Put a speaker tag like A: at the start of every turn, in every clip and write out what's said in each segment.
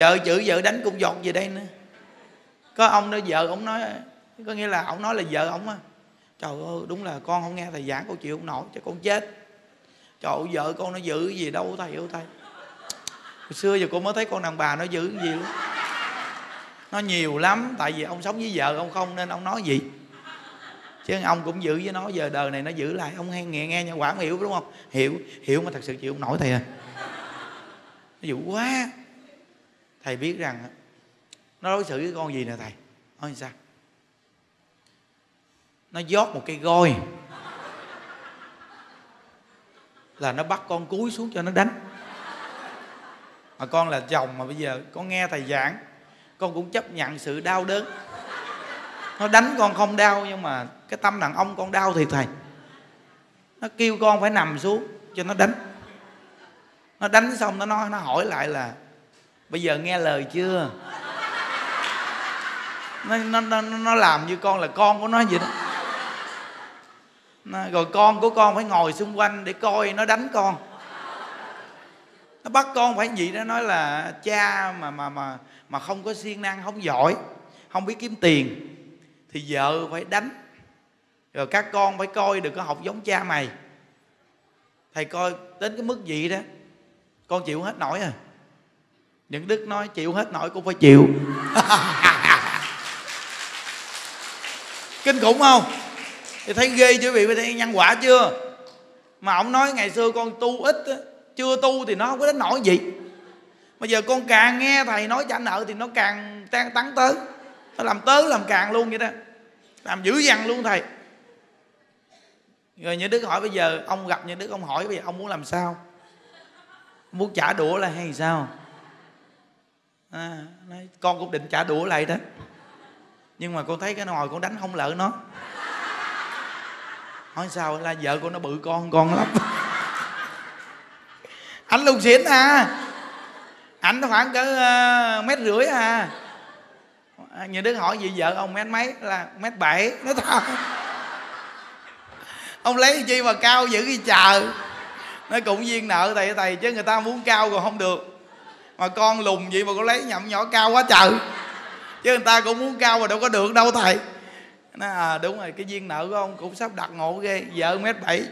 A: vợ chữ vợ đánh cũng giọt về đây nữa. Có ông đó vợ ông nói có nghĩa là ông nói là vợ ông á. Trời ơi đúng là con không nghe thầy giảng con chịu không nổi cho con chết. Trời ơi vợ con nó giữ gì đâu thầy ơi thầy. Hồi xưa giờ cô mới thấy con đàn bà nó giữ cái gì lắm nó nhiều lắm tại vì ông sống với vợ ông không nên ông nói gì. Chứ ông cũng giữ với nó giờ đời này nó giữ lại. Ông hay nghe nghe nha, quả hiểu đúng không? Hiểu hiểu mà thật sự chịu không nổi thầy à. Nó dữ quá thầy biết rằng nó đối xử với con gì nè thầy? Nói sao? Nó dót một cây gôi là nó bắt con cúi xuống cho nó đánh. Mà con là chồng mà bây giờ con nghe thầy giảng, con cũng chấp nhận sự đau đớn. Nó đánh con không đau nhưng mà cái tâm đàn ông con đau thì thầy. Nó kêu con phải nằm xuống cho nó đánh. Nó đánh xong nó nói, nó hỏi lại là bây giờ nghe lời chưa? Nó nó nó, nó làm như con là con của nó vậy đó. Nó, rồi con của con phải ngồi xung quanh để coi nó đánh con. Nó bắt con phải gì đó nói là cha mà mà mà mà không có siêng năng không giỏi không biết kiếm tiền thì vợ phải đánh. Rồi các con phải coi đừng có học giống cha mày. Thầy coi đến cái mức gì đó con chịu hết nổi à những đức nói chịu hết nổi cũng phải chịu. Kinh khủng không? Thì thấy ghê chứ vị thấy nhân quả chưa? Mà ông nói ngày xưa con tu ít chưa tu thì nó không có đến nổi gì. Bây giờ con càng nghe thầy nói trả nợ thì nó càng tan tắn tới. Nó làm tớ làm càng luôn vậy đó. Làm dữ dằn luôn thầy. Rồi như đức hỏi bây giờ, ông gặp như đức ông hỏi, bây giờ ông muốn làm sao? Muốn trả đũa là hay sao? À, nói, con cũng định trả đũa lại đó. Nhưng mà con thấy cái nồi con đánh không lỡ nó. Hỏi sao? Là vợ con nó bự con con lắm. Anh lùn xỉn à. Anh nó khoảng cỡ uh, mét rưỡi à. à Như đức hỏi gì vợ ông mét mấy? Là mét bảy. Nó thật. Ông lấy chi mà cao dữ cái chờ? Nó cũng duyên nợ thầy thầy chứ người ta muốn cao còn không được mà con lùn vậy mà con lấy nhậm nhỏ cao quá trời. Chứ người ta cũng muốn cao mà đâu có được đâu thầy. Nó à đúng rồi, cái duyên nợ của ông cũng sắp đặt ngộ ghê, vợ mét bảy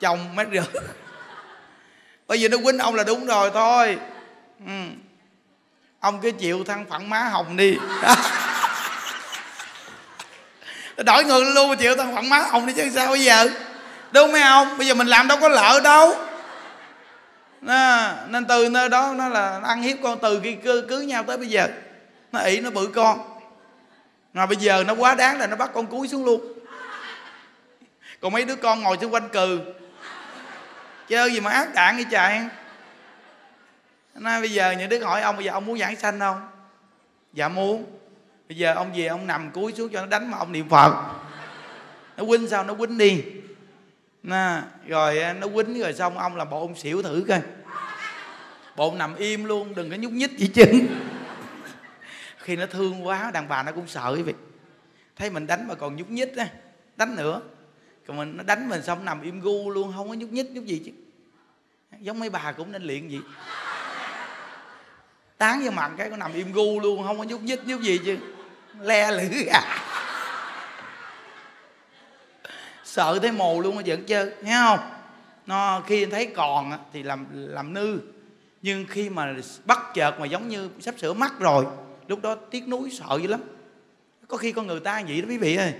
A: chồng mét rưỡi. Bây giờ nó quýnh ông là đúng rồi thôi. Ừ. ông cứ chịu thăng phẳng má hồng đi. Đổi ngược luôn chịu thăng phẳng má hồng đi chứ sao bây giờ? Đúng mấy ông? Bây giờ mình làm đâu có lỡ đâu à, nên từ nơi đó nó là ăn hiếp con từ khi cưới, cưới nhau tới bây giờ. Nó ỷ nó bự con. Mà bây giờ nó quá đáng là nó bắt con cúi xuống luôn. Còn mấy đứa con ngồi xung quanh cừ. Chơi gì mà ác đạn vậy chạy, nói bây giờ những đứa hỏi ông bây giờ ông muốn giảng sanh không? Dạ muốn. Bây giờ ông về ông nằm cúi xuống cho nó đánh mà ông niệm phật. Nó quýnh sao? Nó quýnh đi nè, rồi nó quýnh rồi xong ông làm bộ ông xỉu thử coi. Bộ ông nằm im luôn, đừng có nhúc nhích gì chứ khi nó thương quá, đàn bà nó cũng sợ quý vị. Thấy mình đánh mà còn nhúc nhích á, đánh nữa. Còn mình, nó đánh mình xong nằm im gu luôn, không có nhúc nhích nhúc gì chứ. Giống mấy bà cũng nên luyện gì tán vô mặt cái có nằm im gu luôn, không có nhúc nhích nhúc gì chứ. Le lử à sợ thấy mồ luôn mà vẫn chơi, nghe không? Nó khi thấy còn thì làm làm nư. Nhưng khi mà bắt chợt mà giống như sắp sửa mắc rồi, lúc đó tiếc nuối, sợ dữ lắm. Có khi con người ta vậy đó, quý vị ơi.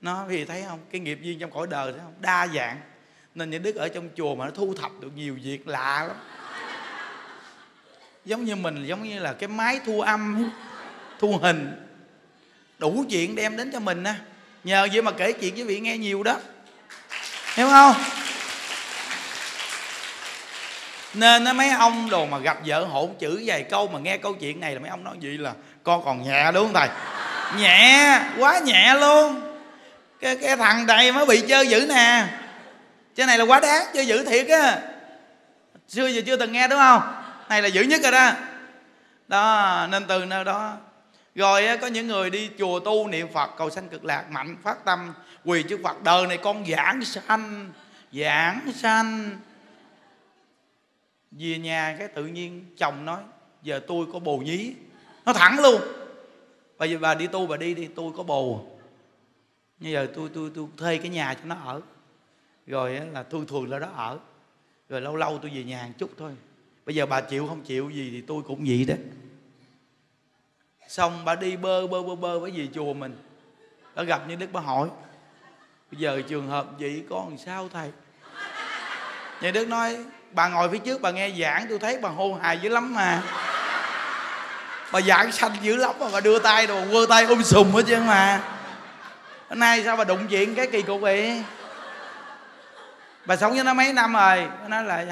A: Nó vì thấy không? Cái nghiệp duyên trong cõi đời, thấy không? Đa dạng. Nên những đức ở trong chùa mà nó thu thập được nhiều việc lạ lắm. Giống như mình, giống như là cái máy thu âm, thu hình. Đủ chuyện đem đến cho mình á nhờ vậy mà kể chuyện với vị nghe nhiều đó. Hiểu không? Nên nó mấy ông đồ mà gặp vợ hỗn chữ vài câu mà nghe câu chuyện này là mấy ông nói gì là con còn nhẹ đúng không thầy? Nhẹ, quá nhẹ luôn. Cái cái thằng này mới bị chơi dữ nè. Cái này là quá đáng, chơi dữ thiệt á. Xưa giờ chưa từng nghe đúng không? Này là dữ nhất rồi đó. Đó, nên từ nơi đó rồi có những người đi chùa tu niệm phật, cầu sanh cực lạc, mạnh phát tâm, quỳ trước phật đời này con giảng sanh giảng sanh. Về nhà cái tự nhiên chồng nói, giờ tôi có bồ nhí. Nó thẳng luôn. Bây giờ bà đi tu, bà đi đi, tôi có bồ. Bây giờ tôi tôi tôi thuê cái nhà cho nó ở. Rồi là tôi thường là đó ở. Rồi lâu lâu tôi về nhà một chút thôi. Bây giờ bà chịu không chịu gì thì tôi cũng vậy đó xong bà đi bơ bơ bơ bơ với gì chùa mình. Đã gặp như đức bà hỏi, bây giờ trường hợp vậy con làm sao thầy? Nhà đức nói, bà ngồi phía trước bà nghe giảng, tôi thấy bà hôn hài dữ lắm mà. Bà giảng xanh dữ lắm mà bà đưa tay đồ, quơ tay ôm sùm hết trơn mà. Hôm nay sao bà đụng chuyện cái kỳ cục vậy? Bà sống với nó mấy năm rồi? Nó là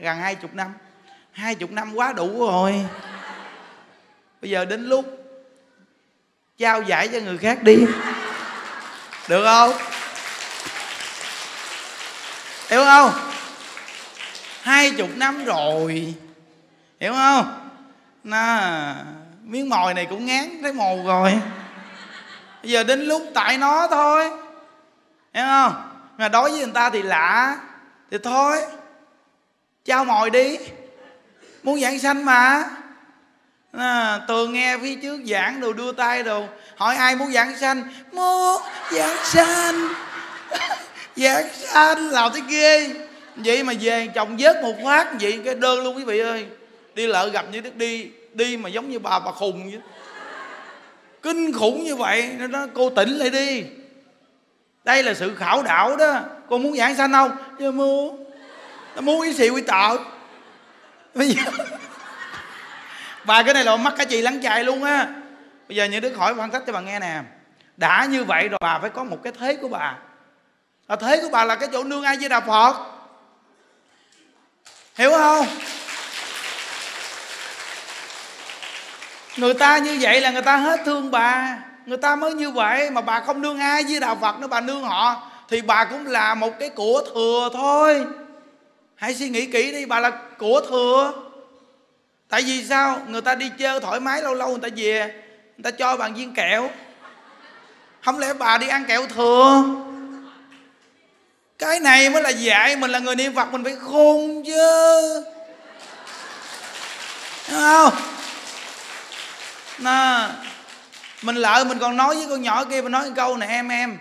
A: gần hai chục năm. Hai chục năm quá đủ rồi bây giờ đến lúc trao giải cho người khác đi. Được không? Hiểu không? Hai chục năm rồi. Hiểu không? Nó miếng mồi này cũng ngán thấy mồ rồi. Bây giờ đến lúc tại nó thôi. Hiểu không? Mà đối với người ta thì lạ. Thì thôi, trao mồi đi. Muốn giảng sanh mà à, tường nghe phía trước giảng đồ đưa tay đồ. Hỏi ai muốn giảng sanh? Muốn giảng sanh. Giảng sanh làm thế ghê. Vậy mà về chồng vớt một phát vậy cái đơn luôn quý vị ơi. Đi lợ gặp như đức đi đi mà giống như bà bà khùng vậy. Kinh khủng như vậy nó nói cô tỉnh lại đi. Đây là sự khảo đạo đó. Cô muốn giảng sanh không? Dạ muốn. Nó muốn ý xì quy tợ. Bây giờ và cái này là mắc cả chị lắng chạy luôn á. Bây giờ như đức hỏi phân tích cho bà nghe nè. Đã như vậy rồi bà phải có một cái thế của bà. Là thế của bà là cái chỗ nương ai với đạo phật hiểu không? Người ta như vậy là người ta hết thương bà. Người ta mới như vậy mà bà không nương ai với đạo phật nữa, bà nương họ. Thì bà cũng là một cái của thừa thôi. Hãy suy nghĩ kỹ đi, bà là của thừa tại vì sao? Người ta đi chơi thoải mái, lâu lâu người ta về, người ta cho bạn viên kẹo. Không lẽ bà đi ăn kẹo thừa cái này mới là dạy mình là người niệm phật, mình phải khôn chứ. Đúng không? Nè, mình lợi, mình còn nói với con nhỏ kia, mình nói một câu này, em em.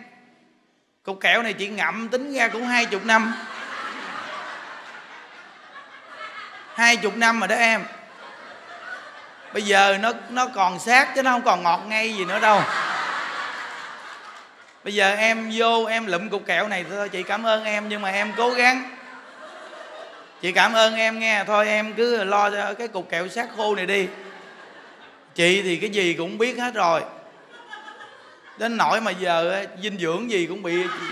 A: Cục kẹo này chị ngậm, tính ra cũng hai chục năm. Hai chục năm rồi đó em bây giờ nó nó còn sát chứ nó không còn ngọt ngay gì nữa đâu. Bây giờ em vô em lụm cục kẹo này thôi chị cảm ơn em nhưng mà em cố gắng. Chị cảm ơn em nghe thôi em cứ lo cho cái cục kẹo sát khô này đi. Chị thì cái gì cũng biết hết rồi. Đến nỗi mà giờ dinh dưỡng gì cũng bị chị,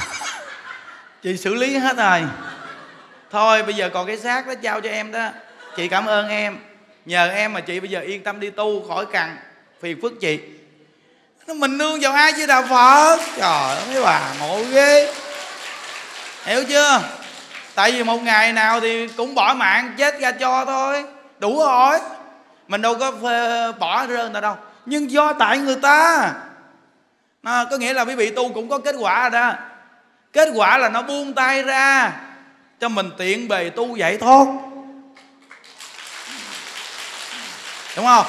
A: chị xử lý hết rồi. Thôi bây giờ còn cái xác đó trao cho em đó. Chị cảm ơn em nhờ em mà chị bây giờ yên tâm đi tu khỏi cần phiền phức chị. Mình nương vào ai chứ đạo phật? Trời ơi mấy bà ngộ ghê. Hiểu chưa? Tại vì một ngày nào thì cũng bỏ mạng chết ra cho thôi. Đủ rồi. Mình đâu có ờ, bỏ rơi người ta đâu. Nhưng do tại người ta. À, có nghĩa là quý vị tu cũng có kết quả rồi đó. Kết quả là nó buông tay ra cho mình tiện bề tu vậy thôi đúng không?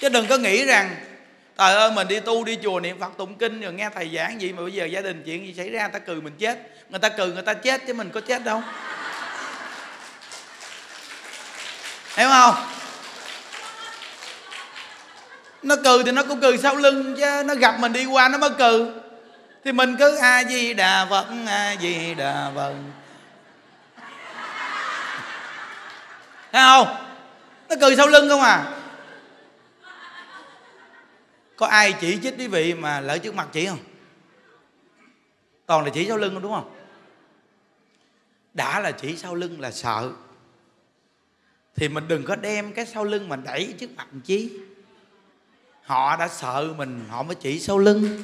A: Chứ đừng có nghĩ rằng, trời ơi, mình đi tu, đi chùa niệm phật tụng kinh rồi nghe thầy giảng gì mà bây giờ gia đình chuyện gì xảy ra, người ta cười mình chết. Người ta cười, người ta chết chứ mình có chết đâu. Hiểu không? Nó cười thì nó cũng cười sau lưng chứ, nó gặp mình đi qua nó mới cười. Thì mình cứ, a di đà phật, a di đà phật. Thấy không? Nó cười sau lưng không à? Có ai chỉ trích quý vị mà lỡ trước mặt chỉ không? Toàn là chỉ sau lưng đúng không? Đã là chỉ sau lưng là sợ. Thì mình đừng có đem cái sau lưng mà đẩy trước mặt chí họ đã sợ mình, họ mới chỉ sau lưng.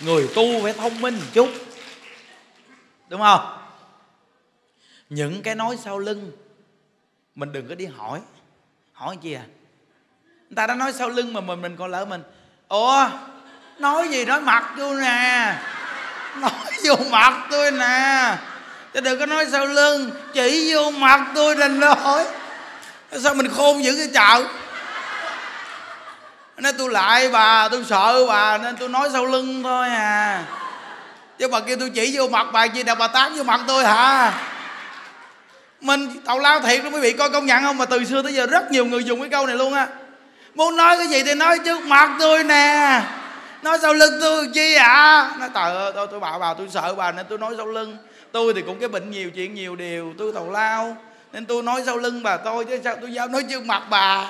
A: Người tu phải thông minh một chút. Đúng không? Những cái nói sau lưng mình đừng có đi hỏi. Hỏi chi à? Người ta đã nói sau lưng mà mình mình còn lỡ mình. Ủa, nói gì nói mặt tôi nè. Nói vô mặt tôi nè. Chứ đừng có nói sau lưng, chỉ vô mặt tôi đành nói sao mình khôn dữ cái chợ nên tôi lại bà, tôi sợ bà, nên tôi nói sau lưng thôi à. Chứ bà kêu tôi chỉ vô mặt bà chi đâu bà tán vô mặt tôi hả? Mình tàu lao thiệt đó quý vị coi công nhận không? Mà từ xưa tới giờ rất nhiều người dùng cái câu này luôn á. Muốn nói cái gì thì nói trước mặt tôi nè. Nói sau lưng tôi chi ạ? À? nói tờ tôi, tôi bảo bà tôi sợ bà nên tôi nói sau lưng. Tôi thì cũng cái bệnh nhiều chuyện nhiều điều tôi tàu lao. Nên tôi nói sau lưng bà tôi chứ sao tôi dám nói trước mặt bà?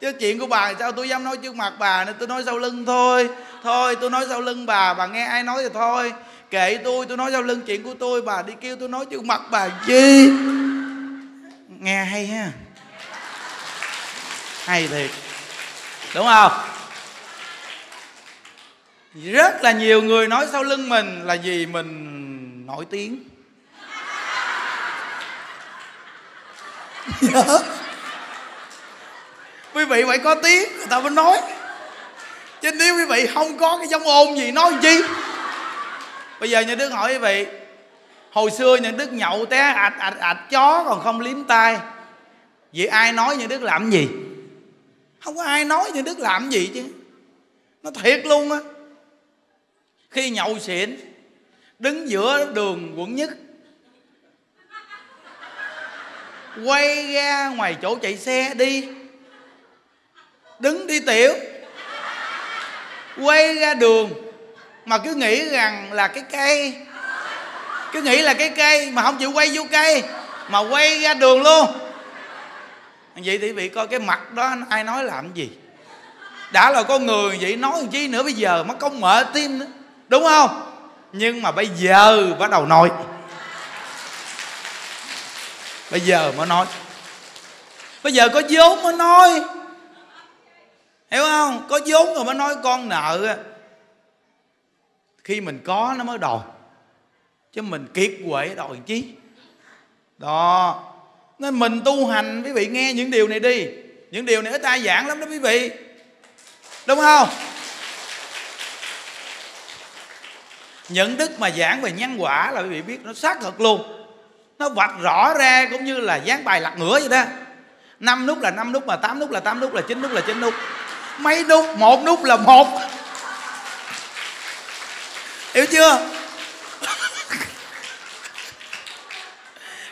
A: Chứ chuyện của bà sao tôi dám nói trước mặt bà? Nên tôi nói sau lưng thôi. Thôi tôi nói sau lưng bà bà nghe ai nói thì thôi. Kệ tôi tôi nói sau lưng chuyện của tôi bà đi kêu tôi nói trước mặt bà chi? Nghe hay ha. Hay thiệt. Đúng không? Rất là nhiều người nói sau lưng mình là vì mình nổi tiếng. Dạ. quý vị phải có tiếng, người ta mới nói. Chứ nếu quý vị không có cái giống ôn gì, nói gì. bây giờ như đức hỏi quý vị hồi xưa những đức nhậu té, ạch ạch ạch, chó còn không liếm tay vậy ai nói những đức làm gì? Không có ai nói những đức làm gì chứ. Nó thiệt luôn á. Khi nhậu xỉn đứng giữa đường quận nhất, quay ra ngoài chỗ chạy xe đi, đứng đi tiểu, quay ra đường, mà cứ nghĩ rằng là cái cây cứ nghĩ là cái cây mà không chịu quay vô cây mà quay ra đường luôn. Vậy thì bị coi cái mặt đó, ai nói làm gì? Đã là con người vậy, nói chi nữa bây giờ mất công mở tim nữa. Đúng không? Nhưng mà bây giờ bắt đầu nói. Bây giờ mới nói. Bây giờ có vốn mới nói. Hiểu không? Có vốn rồi mới nói con nợ. Khi mình có nó mới đòi chứ mình kiệt quệ đòi chi? Đó. Nên mình tu hành quý vị nghe những điều này đi. Những điều này ít ai giảng lắm đó quý vị. Đúng không? Những đức mà giảng về nhân quả là quý vị biết nó xác thực luôn. Nó vạch rõ ra cũng như là dán bài lặt ngửa vậy đó. Năm nút là năm nút mà tám nút là tám nút là chín nút là chín nút. Mấy nút? Một nút là một. Hiểu chưa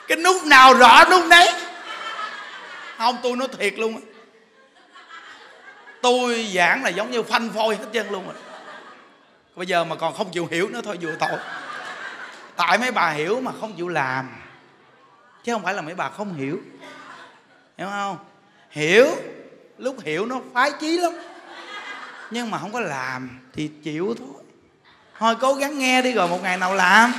A: cái nút nào rõ nút đấy không, tôi nói thiệt luôn á. Tôi giảng là giống như phanh phôi hết trơn luôn rồi. Bây giờ mà còn không chịu hiểu nữa thôi, vừa tội. Tại mấy bà hiểu mà không chịu làm. Chứ không phải là mấy bà không hiểu. Hiểu không? Hiểu, lúc hiểu nó phái chí lắm. Nhưng mà không có làm thì chịu thôi. Thôi cố gắng nghe đi rồi một ngày nào làm.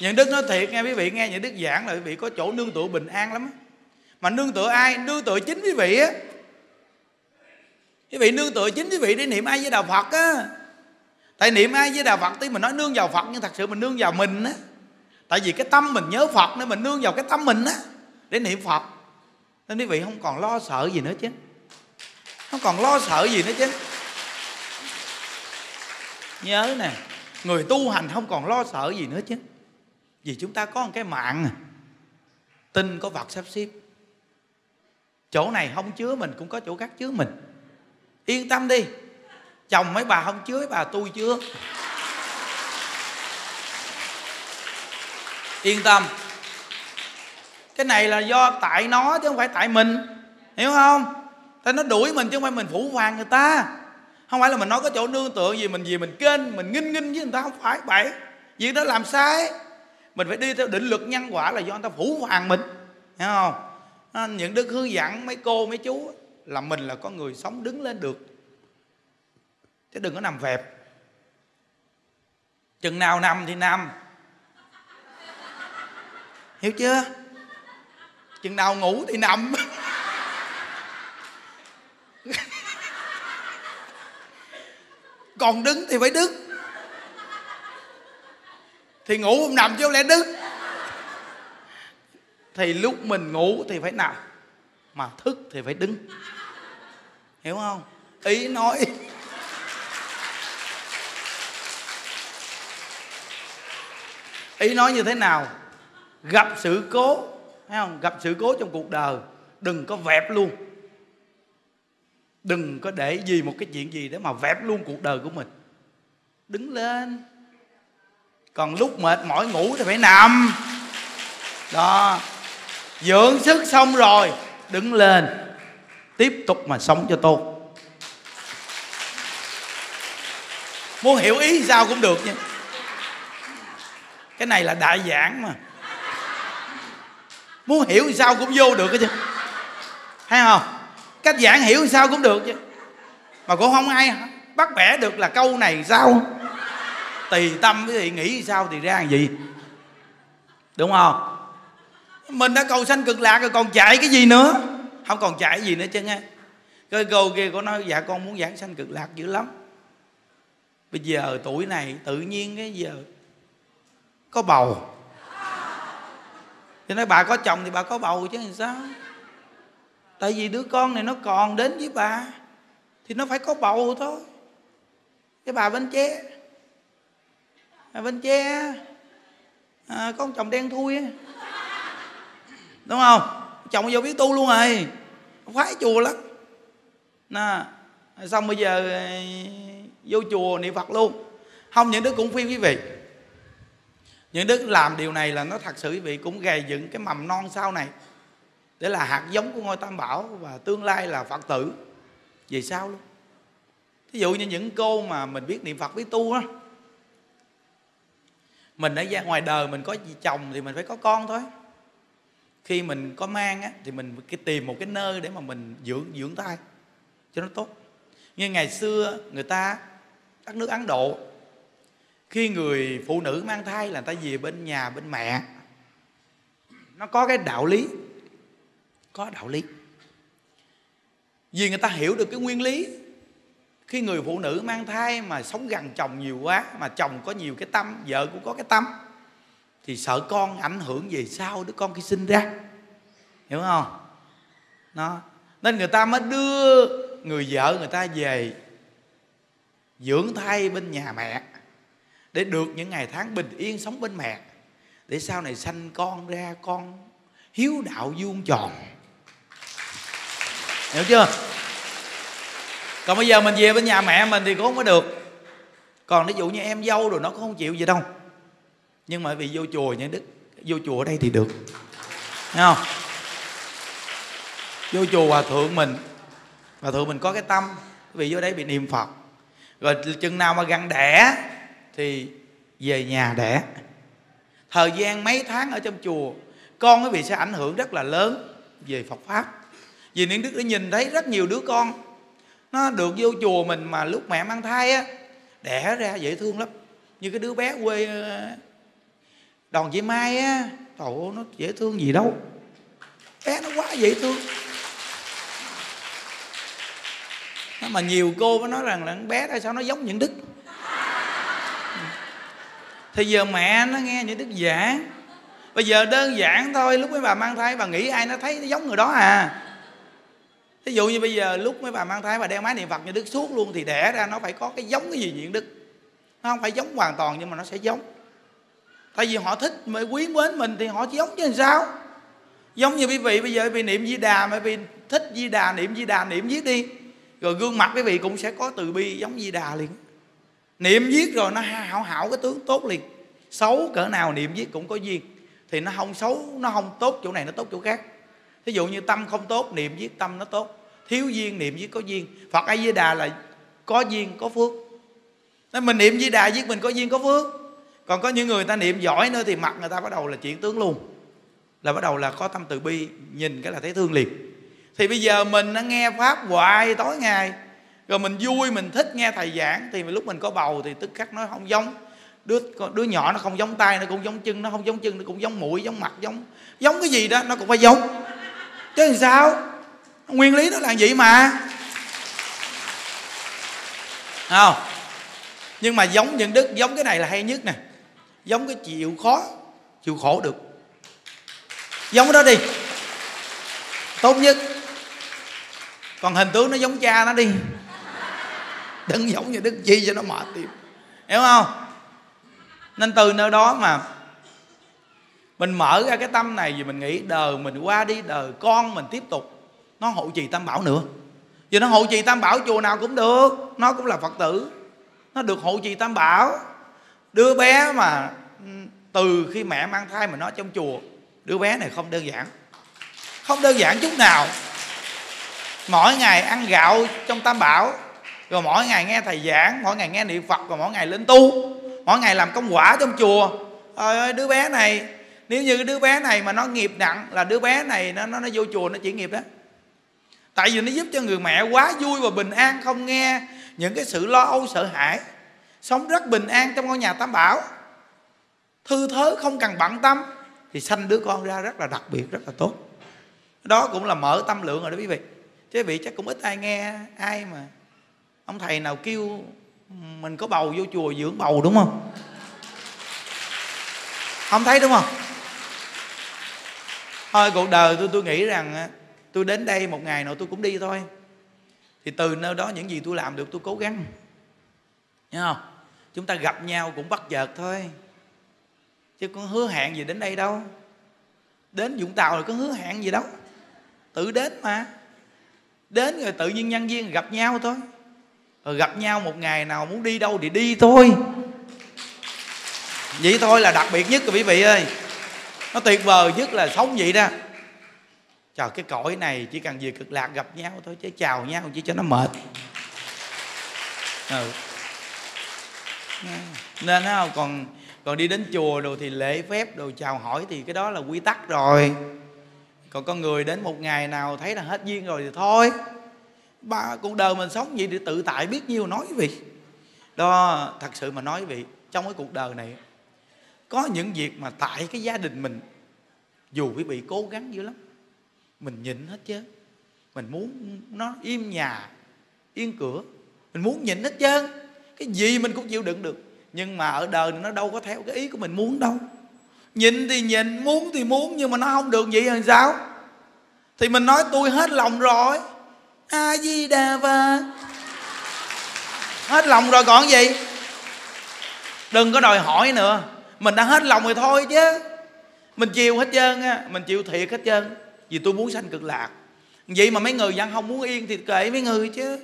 A: Những đức nói thiệt nghe quý vị, nghe những đức giảng là quý vị có chỗ nương tựa bình an lắm mà nương tựa ai? Nương tựa chính quý vị á. Quý vị nương tựa chính quý vị để niệm ai với đạo phật á. Tại niệm ai với đạo phật, tí mình nói nương vào phật, nhưng thật sự mình nương vào mình á. Tại vì cái tâm mình nhớ phật nên mình nương vào cái tâm mình á, để niệm phật. Nên quý vị không còn lo sợ gì nữa chứ. Không còn lo sợ gì nữa chứ. Nhớ nè, người tu hành không còn lo sợ gì nữa chứ vì chúng ta có một cái mạng. Tin có vật sắp xếp chỗ này không chứa mình cũng có chỗ khác chứa mình. Yên tâm đi. Chồng mấy bà không chứa, bà tôi chứa. Yên tâm. Cái này là do tại nó chứ không phải tại mình. Hiểu không? Tại nó đuổi mình chứ không phải mình phủ hoàng người ta. Không phải là mình nói có chỗ nương tựa gì, mình gì mình kênh, mình nghinh nghinh với người ta không phải vậy. Việc đó làm sai mình phải đi theo định luật nhân quả là do người ta phủ phàng mình. Hiểu không? À, những đức hướng dẫn, mấy cô, mấy chú là mình là con người sống đứng lên được. Chứ đừng có nằm vẹp chừng nào nằm thì nằm. Hiểu chưa? Chừng nào ngủ thì nằm. Còn đứng thì phải đứng thì ngủ không nằm chứ không lẽ đứng. Thì lúc mình ngủ thì phải nằm, mà thức thì phải đứng. Hiểu không? Ý nói. Ý nói như thế nào? Gặp sự cố, thấy không? Gặp sự cố trong cuộc đời, đừng có vẹp luôn. Đừng có để gì một cái chuyện gì để mà vẹp luôn cuộc đời của mình. Đứng lên còn lúc mệt mỏi ngủ thì phải nằm. Đó. Dưỡng sức xong rồi, đứng lên. Tiếp tục mà sống cho tốt. Muốn hiểu ý sao cũng được nha. Cái này là đại giảng mà. Muốn hiểu sao cũng vô được chứ. Thấy không? Cách giảng hiểu sao cũng được chứ. Mà cũng không ai bắt bẻ được là câu này sao? Tùy tâm cái gì, nghĩ sao thì ra làm gì? Đúng không? Mình đã cầu sanh cực lạc rồi, còn chạy cái gì nữa? Không còn chạy gì nữa chứ nghe. Cái câu kia có nói dạ con muốn giảng sanh cực lạc dữ lắm. Bây giờ tuổi này tự nhiên cái giờ có bầu. Thì nói, bà có chồng thì bà có bầu chứ làm sao? Tại vì đứa con này nó còn đến với bà, thì nó phải có bầu thôi. Cái bà bên chế À, bên tre à, có chồng đen thui đúng không? Chồng vô biết tu luôn rồi. Khoái chùa lắm. Nè xong bây giờ ờ, vô chùa niệm phật luôn. Không những đứa cũng khuyên quý vị. Những đứa làm điều này là nó thật sự quý vị cũng gầy dựng cái mầm non sau này. Để là hạt giống của ngôi tam bảo và tương lai là phật tử. Về sau luôn? Ví dụ như những cô mà mình biết niệm phật biết tu á mình ở ra ngoài đời mình có chồng thì mình phải có con thôi. Khi mình có mang á, thì mình cái tìm một cái nơi để mà mình dưỡng dưỡng thai cho nó tốt. Như ngày xưa người ta các nước ấn độ. Khi người phụ nữ mang thai là người ta về bên nhà, bên mẹ. Nó có cái đạo lý. Có đạo lý. Vì người ta hiểu được cái nguyên lý khi người phụ nữ mang thai mà sống gần chồng nhiều quá, mà chồng có nhiều cái tâm, vợ cũng có cái tâm, thì sợ con ảnh hưởng về sau đứa con khi sinh ra. Hiểu không? Nó nên người ta mới đưa người vợ người ta về dưỡng thai bên nhà mẹ, để được những ngày tháng bình yên sống bên mẹ, để sau này sanh con ra con hiếu đạo vuông tròn. Hiểu chưa? Còn bây giờ mình về bên nhà mẹ mình thì cũng không có được. Còn ví dụ như em dâu rồi, nó cũng không chịu gì đâu. Nhưng mà vì vô chùa nha đức, vô chùa ở đây thì được. Thấy không? Vô chùa hòa thượng mình, hòa thượng mình có cái tâm vì vô đây bị niệm phật. Rồi chừng nào mà gần đẻ thì về nhà đẻ. Thời gian mấy tháng ở trong chùa, con quý vị sẽ ảnh hưởng rất là lớn về Phật pháp. Vì những đức đã nhìn thấy rất nhiều đứa con nó được vô chùa mình mà lúc mẹ mang thai á, đẻ ra dễ thương lắm. Như cái đứa bé quê ờ, đòn chị mai á, trời ơi, nó dễ thương gì đâu. Bé nó quá dễ thương. Mà nhiều cô mới nói rằng là bé tại sao nó giống những đức. Thì giờ mẹ nó nghe những đức giảng. Bây giờ đơn giản thôi, lúc mấy bà mang thai, bà nghĩ ai nó thấy nó giống người đó à? Ví dụ như bây giờ lúc mấy bà mang thai, bà đeo máy niệm phật như đức suốt luôn thì đẻ ra nó phải có cái giống cái gì những đức. Nó không phải giống hoàn toàn nhưng mà nó sẽ giống. Tại vì họ thích mới quý mến mình thì họ giống chứ làm sao? Giống như quý vị bây giờ bị niệm di đà mà bị thích di đà, niệm di đà, niệm viết đi. Rồi gương mặt quý vị cũng sẽ có từ bi giống di đà liền. Niệm viết rồi nó hảo hảo cái tướng tốt liền. Xấu cỡ nào niệm viết cũng có duyên. Thì nó không xấu, nó không tốt chỗ này, nó tốt chỗ khác. Ví dụ như tâm không tốt, niệm viết tâm nó tốt thiếu duyên, niệm với có duyên. Phật a di đà là có duyên, có phước. Nên mình niệm di đà với mình có duyên, có phước. Còn có những người ta niệm giỏi nữa thì mặt người ta bắt đầu là chuyển tướng luôn. Là bắt đầu là có tâm từ bi, nhìn cái là thấy thương liền. Thì bây giờ mình nó nghe pháp hoài tối ngày, rồi mình vui, mình thích nghe thầy giảng, thì lúc mình có bầu thì tức khắc nó không giống. Đứa đứa nhỏ nó không giống tay, nó cũng giống chân, nó không giống chân, nó cũng giống mũi, giống mặt, giống giống cái gì đó, nó cũng phải giống. Chứ làm sao? Nguyên lý nó là vậy mà. Không. Nhưng mà giống những đức giống cái này là hay nhất nè. Giống cái chịu khó chịu khổ được. Giống cái đó đi. Tốt nhất. Còn hình tướng nó giống cha nó đi. Đừng giống như đức chi cho nó mệt tiệm, hiểu không? Nên từ nơi đó mà mình mở ra cái tâm này vì mình nghĩ đời mình qua đi đời con mình tiếp tục nó hộ trì tam bảo nữa. Vì nó hộ trì tam bảo chùa nào cũng được. Nó cũng là phật tử. Nó được hộ trì tam bảo. Đứa bé mà từ khi mẹ mang thai mà nó trong chùa đứa bé này không đơn giản. Không đơn giản chút nào. Mỗi ngày ăn gạo trong tam bảo rồi mỗi ngày nghe thầy giảng mỗi ngày nghe niệm phật và mỗi ngày lên tu mỗi ngày làm công quả trong chùa. Ơi ơi đứa bé này nếu như đứa bé này mà nó nghiệp nặng là đứa bé này nó nó, nó vô chùa nó chỉ nghiệp đó tại vì nó giúp cho người mẹ quá vui và bình an không nghe những cái sự lo âu, sợ hãi. Sống rất bình an trong ngôi nhà tam bảo. Thư thớ không cần bận tâm thì sanh đứa con ra rất là đặc biệt, rất là tốt. Đó cũng là mở tâm lượng rồi đó quý vị. Chứ quý vị chắc cũng ít ai nghe ai mà ông thầy nào kêu mình có bầu vô chùa dưỡng bầu đúng không? Không thấy đúng không? Thôi cuộc đời tôi tôi nghĩ rằng tôi đến đây một ngày nào tôi cũng đi thôi. Thì từ nơi đó những gì tôi làm được tôi cố gắng. Nhớ không? Chúng ta gặp nhau cũng bắt chợt thôi. Chứ có hứa hẹn gì đến đây đâu. Đến Vũng Tàu là có hứa hẹn gì đâu. Tự đến mà. Đến rồi tự nhiên nhân viên gặp nhau thôi. Rồi gặp nhau một ngày nào muốn đi đâu thì đi thôi. Vậy thôi là đặc biệt nhất rồi, quý vị ơi. Nó tuyệt vời nhất là sống vậy đó trời, cái cõi này chỉ cần về cực lạc gặp nhau thôi, chứ chào nhau chỉ cho nó mệt. Ừ. nên không còn còn đi đến chùa đồ thì lễ phép đồ chào hỏi thì cái đó là quy tắc rồi. Còn con người đến một ngày nào thấy là hết duyên rồi thì thôi. Ba cuộc đời mình sống vậy thì tự tại biết nhiêu nói vị đó, thật sự mà nói vị trong cái cuộc đời này, có những việc mà tại cái gia đình mình, dù quý vị cố gắng dữ lắm mình nhịn hết chứ. Mình muốn nó im nhà, yên cửa. Mình muốn nhịn hết trơn cái gì mình cũng chịu đựng được. Nhưng mà ở đời nó đâu có theo cái ý của mình muốn đâu. Nhịn thì nhịn, muốn thì muốn nhưng mà nó không được vậy làm sao? Thì mình nói tôi hết lòng rồi. A di đà phật. Hết lòng rồi còn gì? Đừng có đòi hỏi nữa. Mình đã hết lòng rồi thôi chứ. Mình chịu hết trơn á, mình chịu thiệt hết trơn vì tôi muốn sanh cực lạc. Vậy mà mấy người vẫn không muốn yên thì kệ mấy người chứ.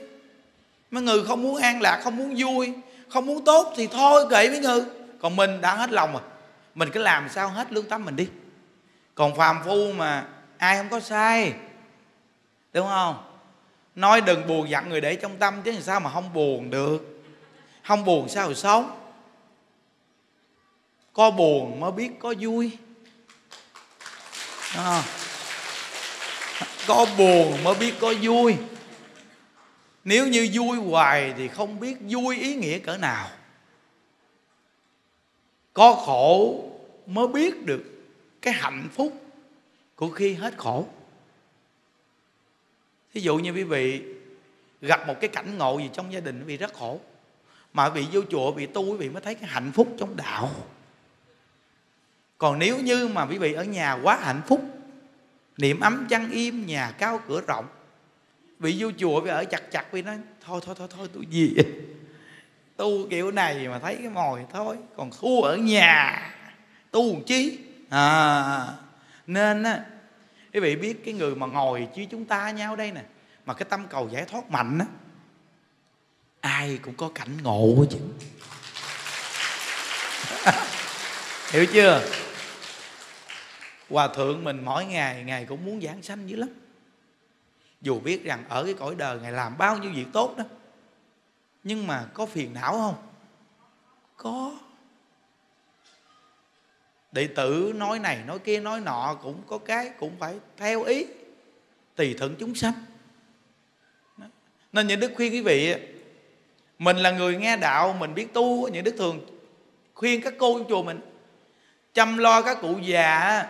A: Mấy người không muốn an lạc không muốn vui không muốn tốt thì thôi kệ mấy người. Còn mình đã hết lòng rồi. Mình cứ làm sao hết lương tâm mình đi. Còn phàm phu mà ai không có sai. Đúng không? Nói đừng buồn giận người để trong tâm chứ làm sao mà không buồn được. Không buồn sao mà sống. Có buồn mới biết có vui. À, có buồn mới biết có vui. Nếu như vui hoài thì không biết vui ý nghĩa cỡ nào. Có khổ mới biết được cái hạnh phúc của khi hết khổ. Ví dụ như quý vị gặp một cái cảnh ngộ gì trong gia đình quý vị rất khổ, mà bị vô chùa bị tu quý vị mới thấy cái hạnh phúc trong đạo. Còn nếu như mà quý vị ở nhà quá hạnh phúc niệm ấm chăn im, nhà cao cửa rộng. Bị vô chùa, bị ở chặt chặt vì nói, thôi thôi thôi thôi, tôi gì tu kiểu này mà thấy cái mồi thôi, còn thua ở nhà, tu chi? À nên á, quý vị biết cái người mà ngồi chứ chúng ta nhau đây nè, mà cái tâm cầu giải thoát mạnh á, ai cũng có cảnh ngộ chứ. Hiểu chưa? Hòa thượng mình mỗi ngày ngày cũng muốn giảng sanh dữ lắm. Dù biết rằng ở cái cõi đời ngài làm bao nhiêu việc tốt đó, nhưng mà có phiền não không? Có. Đệ tử nói này, nói kia, nói nọ cũng có cái cũng phải theo ý tùy thuận chúng sanh. Nên những đức khuyên quý vị mình là người nghe đạo, mình biết tu những đức thường khuyên các cô trong chùa mình, chăm lo các cụ già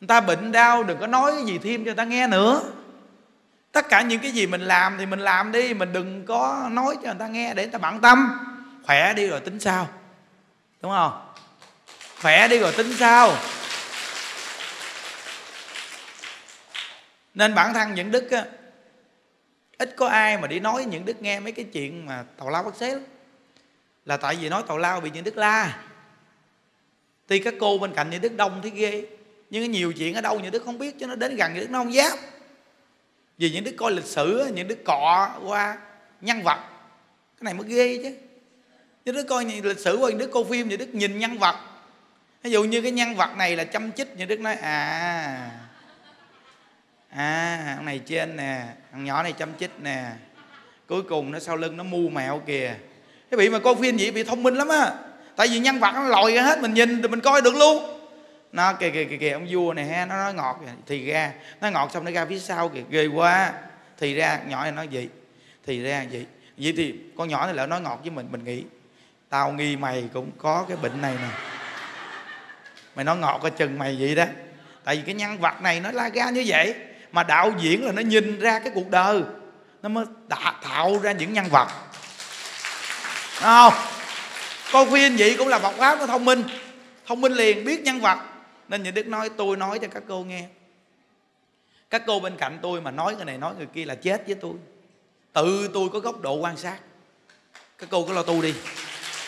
A: người ta bệnh đau đừng có nói cái gì thêm cho người ta nghe nữa. Tất cả những cái gì mình làm thì mình làm đi mình đừng có nói cho người ta nghe để người ta bận tâm. Khỏe đi rồi tính sao? Đúng không? Khỏe đi rồi tính sao? Nên bản thân những đức á, ít có ai mà đi nói những đức nghe mấy cái chuyện mà tàu lao bắt xế lắm. Là tại vì nói tàu lao bị những đức la. Thì các cô bên cạnh những đức đông thấy ghê nhưng cái nhiều chuyện ở đâu những đức không biết cho nó đến gần những đức nó không dám. Vì những đức coi lịch sử những đức cọ qua nhân vật, cái này mới ghê chứ. Những đức coi lịch sử qua những đức coi phim, những đức nhìn nhân vật. Ví dụ như cái nhân vật này là chăm chích, những đức nói à à thằng này trên nè, thằng nhỏ này chăm chích nè. Cuối cùng nó sau lưng nó mu mẹo kìa. Cái bị mà coi phim vậy bị thông minh lắm á. Tại vì nhân vật nó lòi ra hết, mình nhìn thì mình coi được luôn nó kìa kìa kìa, kìa ông vua này ha nó nói ngọt kìa. Thì ra nó ngọt xong nó ra phía sau kìa ghê quá. Thì ra nhỏ này nói gì? Thì ra vậy. Vậy thì con nhỏ này lại nói ngọt với mình mình nghĩ tao nghi mày cũng có cái bệnh này nè. Mày nói ngọt coi chừng mày vậy đó. Tại vì cái nhân vật này nó la ra như vậy mà đạo diễn là nó nhìn ra cái cuộc đời. Nó mới tạo ra những nhân vật. Đúng không? Coi phim vậy cũng là vật pháp nó thông minh. Thông minh liền biết nhân vật nên như đức nói, tôi nói cho các cô nghe. Các cô bên cạnh tôi mà nói người này nói người kia là chết với tôi. Tự tôi có góc độ quan sát. Các cô cứ lo tu đi.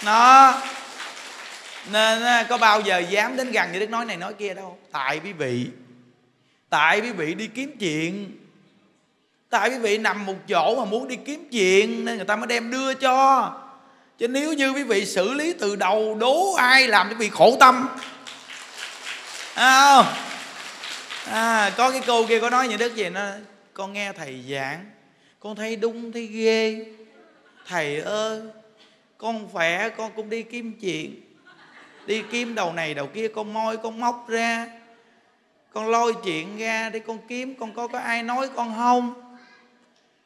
A: Nó nên có bao giờ dám đến gần như đức nói này nói kia đâu. Tại quý vị, tại quý vị đi kiếm chuyện. Tại quý vị nằm một chỗ mà muốn đi kiếm chuyện nên người ta mới đem đưa cho. Chứ nếu như quý vị xử lý từ đầu, đố ai làm cho quý vị khổ tâm à, không. À, có cái cô kia có nói như đức gì nó con nghe thầy giảng con thấy đúng thấy ghê. Thầy ơi con khỏe con cũng đi kiếm chuyện. Đi kiếm đầu này đầu kia con moi con móc ra. Con lôi chuyện ra để con kiếm con có có ai nói con không.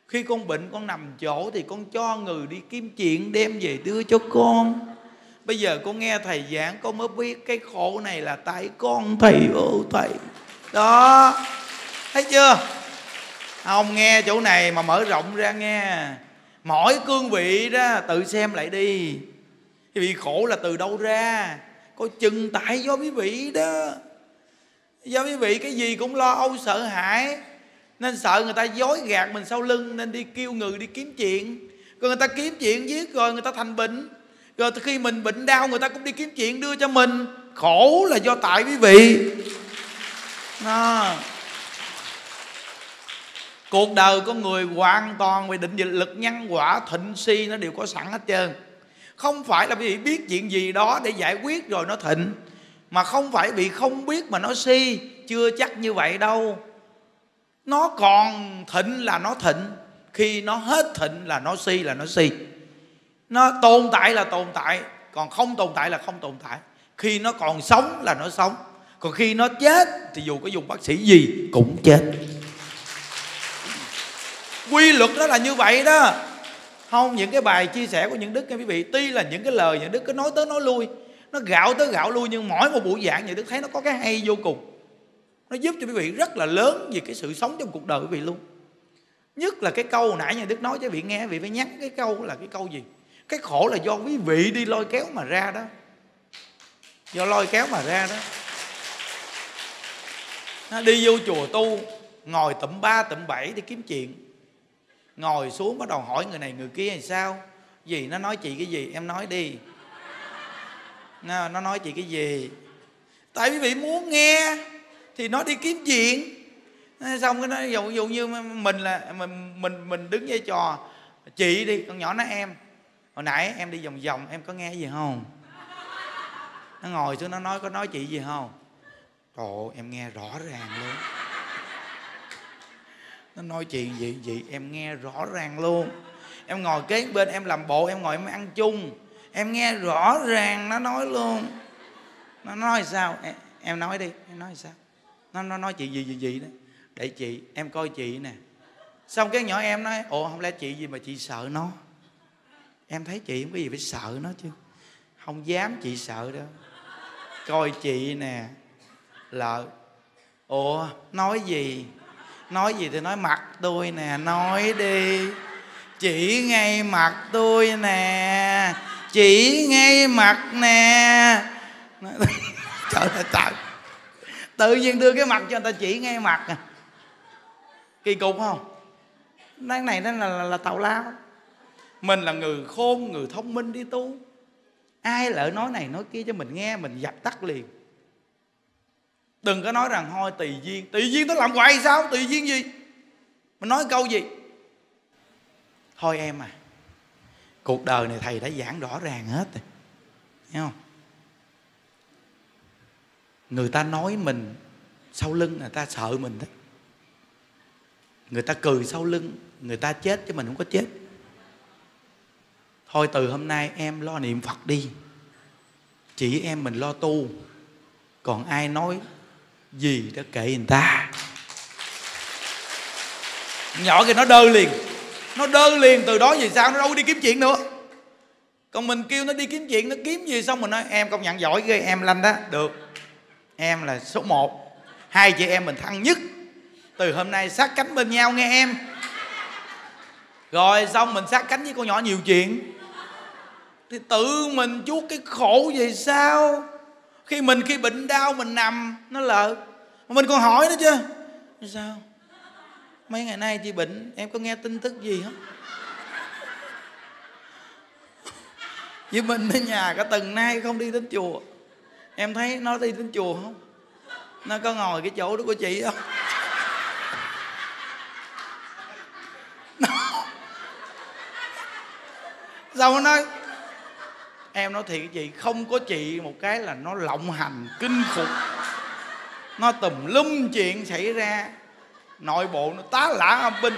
A: Khi con bệnh con nằm chỗ thì con cho người đi kiếm chuyện đem về đưa cho con bây giờ con nghe thầy giảng con mới biết cái khổ này là tại con thầy, ô thầy. Đó. Thấy chưa? Không nghe chỗ này mà mở rộng ra nghe. Mỗi cương vị đó, tự xem lại đi. Cái khổ là từ đâu ra? Coi chừng tại do quý vị đó. Do quý vị, cái gì cũng lo âu sợ hãi. Nên sợ người ta dối gạt mình sau lưng, nên đi kêu người đi kiếm chuyện. Còn người ta kiếm chuyện giết rồi, người ta thành bệnh rồi khi mình bệnh đau, người ta cũng đi kiếm chuyện đưa cho mình. Khổ là do tại quý vị. À. cuộc đời con người hoàn toàn về định lực, nhân, quả, thịnh, si, nó đều có sẵn hết trơn. Không phải là vì biết chuyện gì đó để giải quyết rồi nó thịnh, mà không phải vì không biết mà nó si. Chưa chắc như vậy đâu. Nó còn thịnh là nó thịnh, khi nó hết thịnh là nó si, là nó si nó tồn tại là tồn tại, còn không tồn tại là không tồn tại. Khi nó còn sống là nó sống. Còn khi nó chết thì dù có dùng bác sĩ gì cũng chết. Quy luật đó là như vậy đó. Không, những cái bài chia sẻ của những đức các quý vị, tuy là những cái lời những đức cứ nói tới nói lui, nó gạo tới gạo lui nhưng mỗi một buổi giảng những đức thấy nó có cái hay vô cùng. Nó giúp cho quý vị rất là lớn về cái sự sống trong cuộc đời quý vị luôn. Nhất là cái câu nãy nhà đức nói, cho quý vị nghe, quý vị phải nhắc cái câu là cái câu gì? Cái khổ là do quý vị đi lôi kéo mà ra đó. Do lôi kéo mà ra đó. Nó đi vô chùa tu ngồi tụm ba tụm bảy để kiếm chuyện. Ngồi xuống bắt đầu hỏi người này người kia làm sao? Gì? Nó nói chị cái gì? Em nói đi. Nó, nó nói chị cái gì? Tại quý vị muốn nghe thì nó đi kiếm chuyện. Xong cái nó dụ, dụ như mình là mình mình mình đứng vai trò chị đi con nhỏ nó em hồi nãy em đi vòng vòng em có nghe gì không? Nó ngồi xuống nó nói có nói chị gì không? Trời ơi, em nghe rõ ràng luôn. Nó nói chuyện gì gì em nghe rõ ràng luôn. Em ngồi kế bên em làm bộ em ngồi em ăn chung. Em nghe rõ ràng nó nói luôn. Nó nói sao? Em, em nói đi em nói sao? Nó nó nói chị gì gì gì đó. Để chị em coi chị nè. Xong cái nhỏ em nói ồ không lẽ chị gì mà chị sợ nó? Em thấy chị không có gì phải sợ nó chứ. Không dám chị sợ đâu. Coi chị nè. Lợ. Ủa nói gì? Nói gì thì nói mặt tôi nè. Nói đi. Chỉ ngay mặt tôi nè. Chỉ ngay mặt nè. Trời ơi trời tự nhiên đưa cái mặt cho người ta chỉ ngay mặt à. Kỳ cục không? Cái này nó là, là, là tàu lao mình là người khôn, người thông minh đi tu. Ai lỡ nói này nói kia cho mình nghe, mình dập tắt liền. Đừng có nói rằng thôi, tùy duyên. Tùy duyên tôi làm hoài sao? Tùy duyên gì? Mình nói câu gì? Thôi em à cuộc đời này thầy đã giảng rõ ràng hết rồi. Thấy không? Người ta nói mình sau lưng, người ta sợ mình đó. Người ta cười sau lưng, người ta chết chứ mình không có chết thôi từ hôm nay em lo niệm phật đi. Chỉ em mình lo tu. Còn ai nói gì đó kệ người ta? Nhỏ kia nó đơ liền. Nó đơ liền, từ đó về sau nó đâu có đi kiếm chuyện nữa. Còn mình kêu nó đi kiếm chuyện, nó kiếm gì xong mình nói, em công nhận giỏi ghê, em lanh đó. Được. Em là số 1 hai chị em mình thân nhất. Từ hôm nay sát cánh bên nhau nghe em. Rồi xong mình sát cánh với con nhỏ nhiều chuyện thì tự mình chuốt cái khổ về sao khi mình, khi bệnh đau mình nằm, nó lợ mình còn hỏi nữa chứ. Sao? Mấy ngày nay chị bệnh, em có nghe tin tức gì không? Với mình ở nhà cả tuần nay không đi đến chùa. Em thấy nó đi đến chùa không? Nó có ngồi cái chỗ đó của chị không? Sao nó nói em nói thiệt chị không có chị một cái là nó lộng hành kinh khủng. Nó tùm lum chuyện xảy ra. Nội bộ nó tá lả âm binh.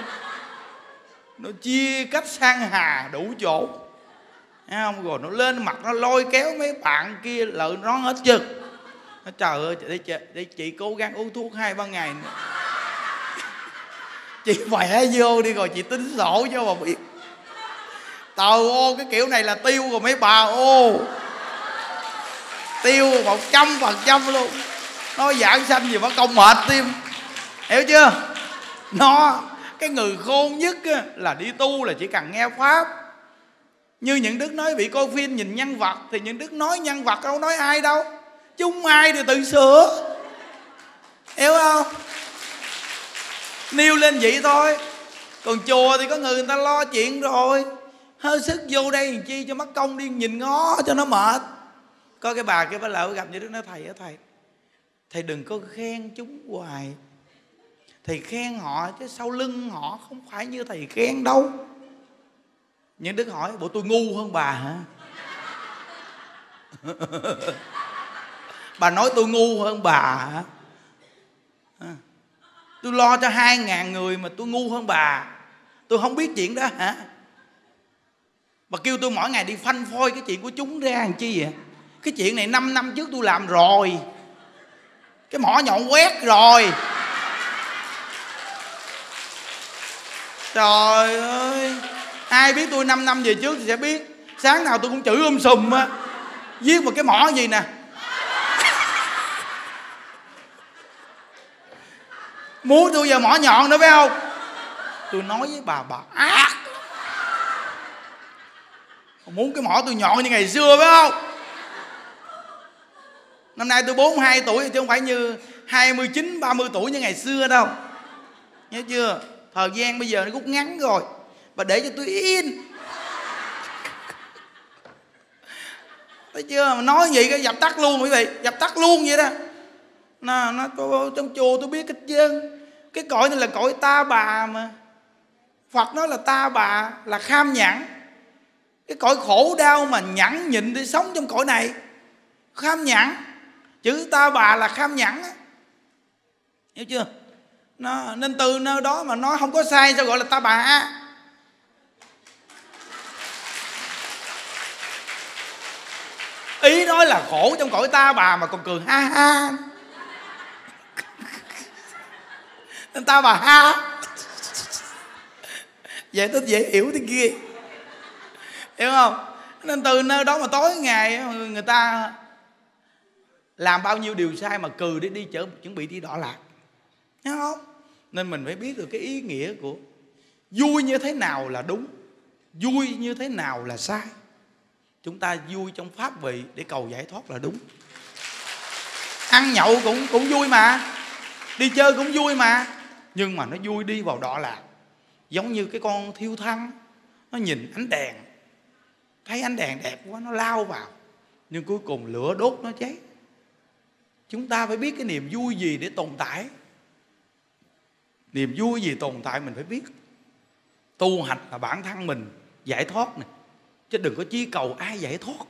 A: Nó chia cách sang hà đủ chỗ. Thấy không? Rồi nó lên mặt nó lôi kéo mấy bạn kia lợi nó hết chực nó trời ơi để, để, để chị cố gắng uống thuốc hai ba ngày nữa. Chị khỏe vô đi rồi chị tính sổ cho bà biết tờ ô, cái kiểu này là tiêu rồi mấy bà ô. Tiêu một trăm phần trăm luôn. Nó giảng sanh gì mà công mệt tim hiểu chưa? Nó, cái người khôn nhất là đi tu là chỉ cần nghe pháp. Như những đức nói bị coi phim nhìn nhân vật, thì những đức nói nhân vật đâu nói ai đâu. Chứ không ai thì tự sửa. Hiểu không? Nêu lên vậy thôi. Còn chùa thì có người người ta lo chuyện rồi hơi sức vô đây làm chi cho mất công đi, nhìn ngó cho nó mệt. Có cái bà kia bà lỡ gặp như đức nói thầy á, thầy. Thầy đừng có khen chúng hoài. Thầy khen họ chứ sau lưng họ không phải như thầy khen đâu. Những đức hỏi, bộ tôi ngu hơn bà hả? Bà nói, tôi ngu hơn bà hả? Tôi lo cho hai ngàn người mà tôi ngu hơn bà. Tôi không biết chuyện đó hả? Bà kêu tôi mỗi ngày đi phanh phôi cái chuyện của chúng ra làm chi vậy? Cái chuyện này 5 năm trước tôi làm rồi. Cái mỏ nhọn quét rồi. Trời ơi. Ai biết tôi 5 năm về trước thì sẽ biết. Sáng nào tôi cũng chửi um sùm á. Viết một cái mỏ gì nè. Muốn tôi giờ mỏ nhọn nữa phải không? Tôi nói với bà bà ác muốn cái mỏ tôi nhọn như ngày xưa phải không? Năm nay tôi 42 tuổi chứ không phải như 29 30 tuổi như ngày xưa đâu. Nhớ chưa? Thời gian bây giờ nó rút ngắn rồi. Và để cho tôi yên. Thấy chưa? Mà nói vậy cái dập tắt luôn quý vị. Dập tắt luôn vậy đó. Nó nó trong chùa tôi biết hết trơn. Cái cõi này là cõi ta bà mà. Phật nói là ta bà là kham nhẫn cái cõi khổ đau mà nhẫn nhịn để sống trong cõi này, kham nhẫn chữ ta bà là kham nhẫn hiểu chưa? Nó, nên từ nơi đó mà nói không có sai, sao gọi là ta bà ý nói là khổ trong cõi ta bà mà còn cười ha ha. Nên ta bà ha. Vậy tôi dễ hiểu thế kia hiểu không? Nên từ nơi đó mà tối ngày người ta làm bao nhiêu điều sai mà cừ để đi chở, chuẩn bị đi đỏ lạc. Hiểu không? Nên mình phải biết được cái ý nghĩa của vui như thế nào là đúng, vui như thế nào là sai. Chúng ta vui trong pháp vị để cầu giải thoát là đúng. Ăn nhậu cũng cũng vui mà, đi chơi cũng vui mà, nhưng mà nó vui đi vào đỏ lạc. Giống như cái con thiêu thân nó nhìn ánh đèn thấy ánh đèn đẹp quá, nó lao vào. Nhưng cuối cùng lửa đốt nó cháy. Chúng ta phải biết cái niềm vui gì để tồn tại. Niềm vui gì tồn tại mình phải biết. Tu hành là bản thân mình giải thoát này chứ đừng có chi cầu ai giải thoát.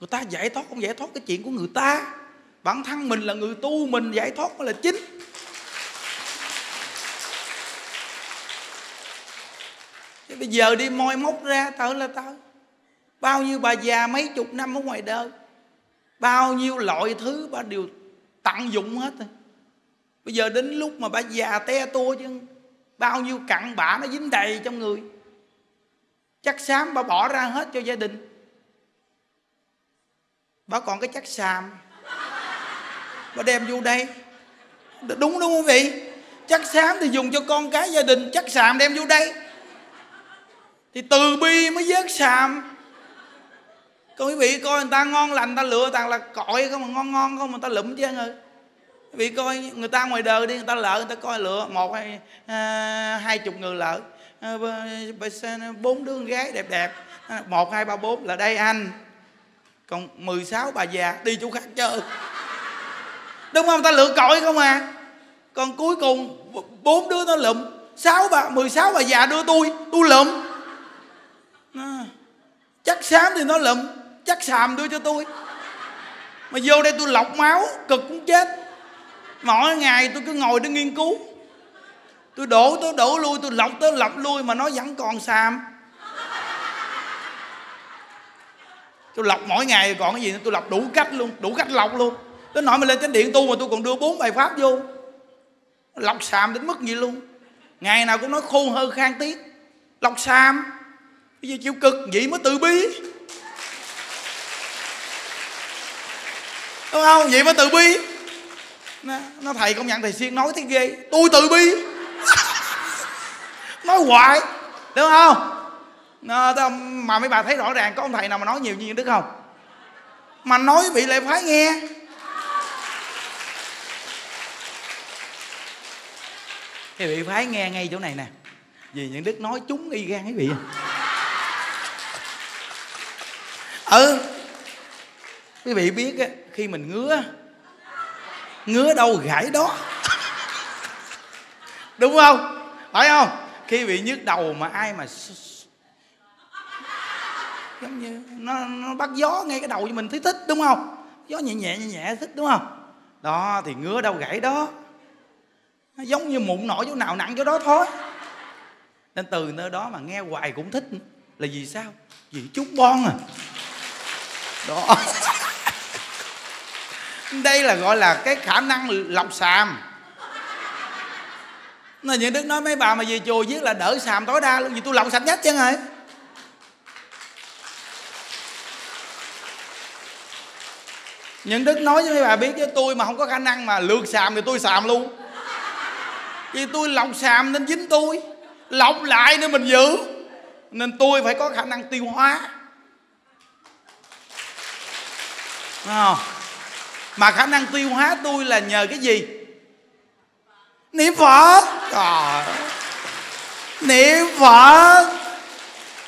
A: Người ta giải thoát không giải thoát cái chuyện của người ta. Bản thân mình là người tu, mình giải thoát mới là chính. Bây giờ đi moi móc ra tao là tao bao nhiêu bà già mấy chục năm ở ngoài đời, bao nhiêu loại thứ bà đều tận dụng hết rồi. Bây giờ đến lúc mà bà già te tua chứ, bao nhiêu cặn bã nó dính đầy trong người, chắc xám bà bỏ ra hết cho gia đình. Bà còn cái chắc xàm. Bà đem vô đây. Đúng đúng không vị chắc xám thì dùng cho con cái gia đình, chắc xàm đem vô đây. Thì từ bi mới vớt xàm còn quý vị coi người ta ngon lành ta lựa toàn là cội không mà ngon ngon không mà ta lụm chứ ơi quý vị coi người ta ngoài đời đi người ta lỡ người ta coi lựa một hay à, hai chục người lỡ. À, bốn đứa con gái đẹp đẹp. À, một hai ba bốn là đây anh. Còn 16 bà già đi chỗ khác chơi. Đúng không? Ta lựa cội không à. Còn cuối cùng bốn đứa nó lụm. Sáu bà 16 bà già đưa tôi tôi lụm. À, chắc xám thì nó lụm chắc xàm đưa cho tôi. Mà vô đây tôi lọc máu, cực cũng chết. Mỗi ngày tôi cứ ngồi để nghiên cứu. Tôi đổ tôi đổ lui, tôi lọc tới lọc lui mà nó vẫn còn xàm. Tôi lọc mỗi ngày còn cái gì nữa, tôi lọc đủ cách luôn, đủ cách lọc luôn. Tới nỗi mà lên chánh điện tu mà tôi còn đưa bốn bài pháp vô. Lọc xàm đến mức gì luôn. Ngày nào cũng nói khô hơn khang tiếc lọc xàm. Bây giờ chịu cực, vậy mới tự bi. Đúng không vậy mới tự bi. Nó, nó thầy công nhận thầy xuyên nói thấy ghê. Tôi tự bi. Nói hoài. Đúng không? Nó, mà mấy bà thấy rõ ràng có ông thầy nào mà nói nhiều như đức không? Mà nói bị lệ phái nghe. Cái vị phái nghe ngay chỗ này nè. Vì những đức nói chúng y gan cái vị. Ừ. Quý vị biết á khi mình ngứa ngứa đâu gãi đó. Đúng không? Phải không? Khi bị nhức đầu mà ai mà giống như nó nó bắt gió ngay cái đầu cho mình, thấy thích, đúng không? Gió nhẹ nhẹ nhẹ nhẹ, thích, đúng không? Đó, thì ngứa đâu gãy đó. Nó giống như mụn nổi chỗ nào nặng chỗ đó thôi. Nên từ nơi đó mà nghe hoài cũng thích. Là vì sao? Vì chút bon à. Đó đây là gọi là cái khả năng lọc xàm là những đức nói mấy bà mà về chùa viết là đỡ xàm tối đa luôn, vì tôi lọc sạch nhất chứ hả? Những đức nói với mấy bà biết với tôi mà không có khả năng mà lượt xàm thì tôi xàm luôn. Vì tôi lọc xàm nên dính tôi, lọc lại nên mình giữ. Nên tôi phải có khả năng tiêu hóa. Đúng không? Mà khả năng tiêu hóa tôi là nhờ cái gì? Niệm phật. Trời. niệm phật.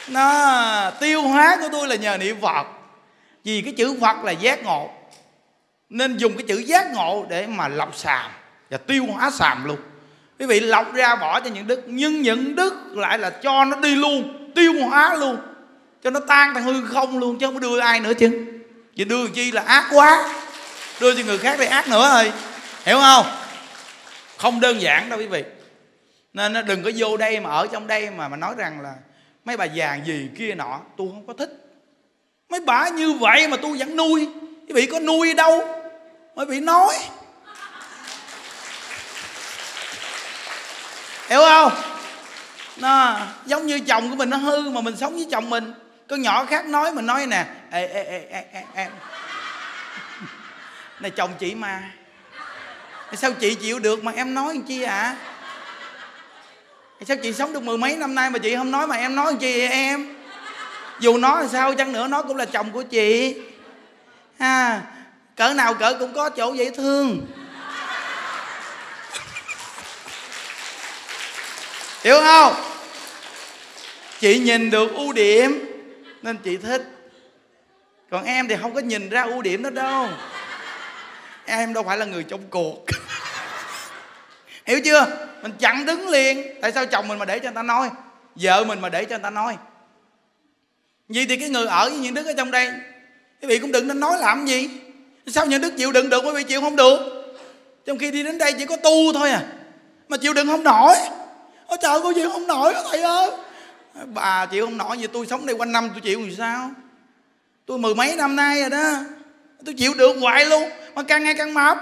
A: Nó tiêu hóa của tôi là nhờ niệm phật. Vì cái chữ phật là giác ngộ. Nên dùng cái chữ giác ngộ để mà lọc sàm và tiêu hóa sàm luôn. Quý vị lọc ra bỏ cho những đức. Nhưng những đức lại là cho nó đi luôn tiêu hóa luôn. Cho nó tan thành hư không luôn chứ không có đưa ai nữa chứ. Chỉ đưa chi là ác quá đưa cho người khác thì ác nữa thôi. Hiểu không? Không đơn giản đâu quý vị. Nên nó đừng có vô đây mà ở trong đây mà mà nói rằng là mấy bà già gì kia nọ tôi không có thích. Mấy bà như vậy mà tôi vẫn nuôi. Quý vị có nuôi đâu? Mới bị nói. Hiểu không? Nó giống như chồng của mình nó hư mà mình sống với chồng mình. Con nhỏ khác nói mình nói nè ê ê ê ê ê, ê này, chồng chị mà. Sao chị chịu được mà em nói làm chi ạ à? sao chị sống được mười mấy năm nay mà chị không nói mà em nói làm chi vậy em? Dù nói sao, chăng nữa nó cũng là chồng của chị. Ha, cỡ nào cỡ cũng có chỗ dễ thương. Hiểu không? Chị nhìn được ưu điểm nên chị thích. Còn em thì không có nhìn ra ưu điểm đó đâu em đâu phải là người trong cuộc. Hiểu chưa? Mình chặn đứng liền. Tại sao chồng mình mà để cho người ta nói? Vợ mình mà để cho người ta nói. Vậy thì cái người ở với những đức ở trong đây quý vị cũng đừng nên nói làm gì. Sao những đức chịu đựng được quý vị chịu không được? Trong khi đi đến đây chỉ có tu thôi à. Mà chịu đựng không nổi. Ôi trời cô chịu không nổi thầy ơi? Bà chịu không nổi, vậy tôi sống đây quanh năm, tôi chịu làm sao? Tôi mười mấy năm nay rồi đó tôi chịu được hoài luôn, mà càng ngày càng mập.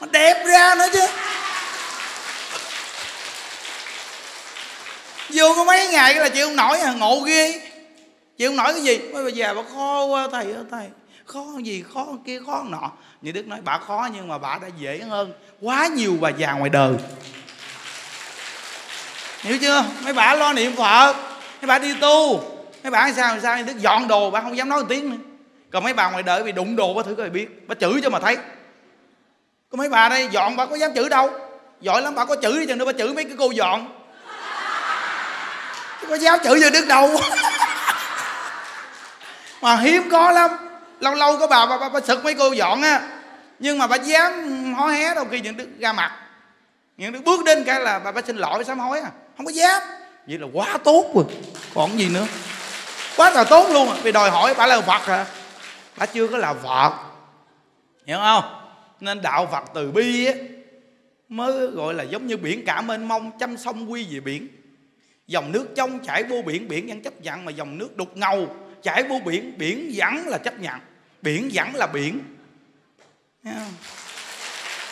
A: Mà đẹp ra nữa chứ. Vô có mấy ngày là chịu không nổi à ngộ ghê. Chịu không nổi cái gì? Bây giờ bà khó quá, thầy ơi, thầy. Khó gì, khó kia, khó nọ. Như đức nói bà khó, nhưng mà bà đã dễ hơn. Quá nhiều bà già ngoài đời. Hiểu chưa? Mấy bà lo niệm phật. Mấy bà đi tu. Mấy bà sao sao? Như đức dọn đồ, bà không dám nói một tiếng nữa còn mấy bà ngoài đời bị đụng đồ bà thử coi biết. Bà chửi cho mà thấy. Có mấy bà đây dọn bà có dám chửi đâu. Giỏi lắm bà có chửi đi chừng nữa bà chửi mấy cái cô dọn. Có dám chửi cho đứt đâu mà hiếm có lắm. Lâu lâu có bà bà, bà, bà sực mấy cô dọn á. Nhưng mà bà dám hó hé đâu khi những đứa ra mặt. Những đứa bước đến cái là bà, bà xin lỗi sám hối à. Không có dám. Vậy là quá tốt rồi. Còn gì nữa? Quá là tốt luôn vì đòi hỏi bà là phật hả? Đã chưa có là phật hiểu không? Nên đạo phật từ bi á, mới gọi là giống như biển cả mênh mông, chăm sông quy về biển. Dòng nước trong chảy vô biển biển vẫn chấp nhận, mà dòng nước đục ngầu, chảy vô biển biển vẫn là chấp nhận. Biển vẫn là biển.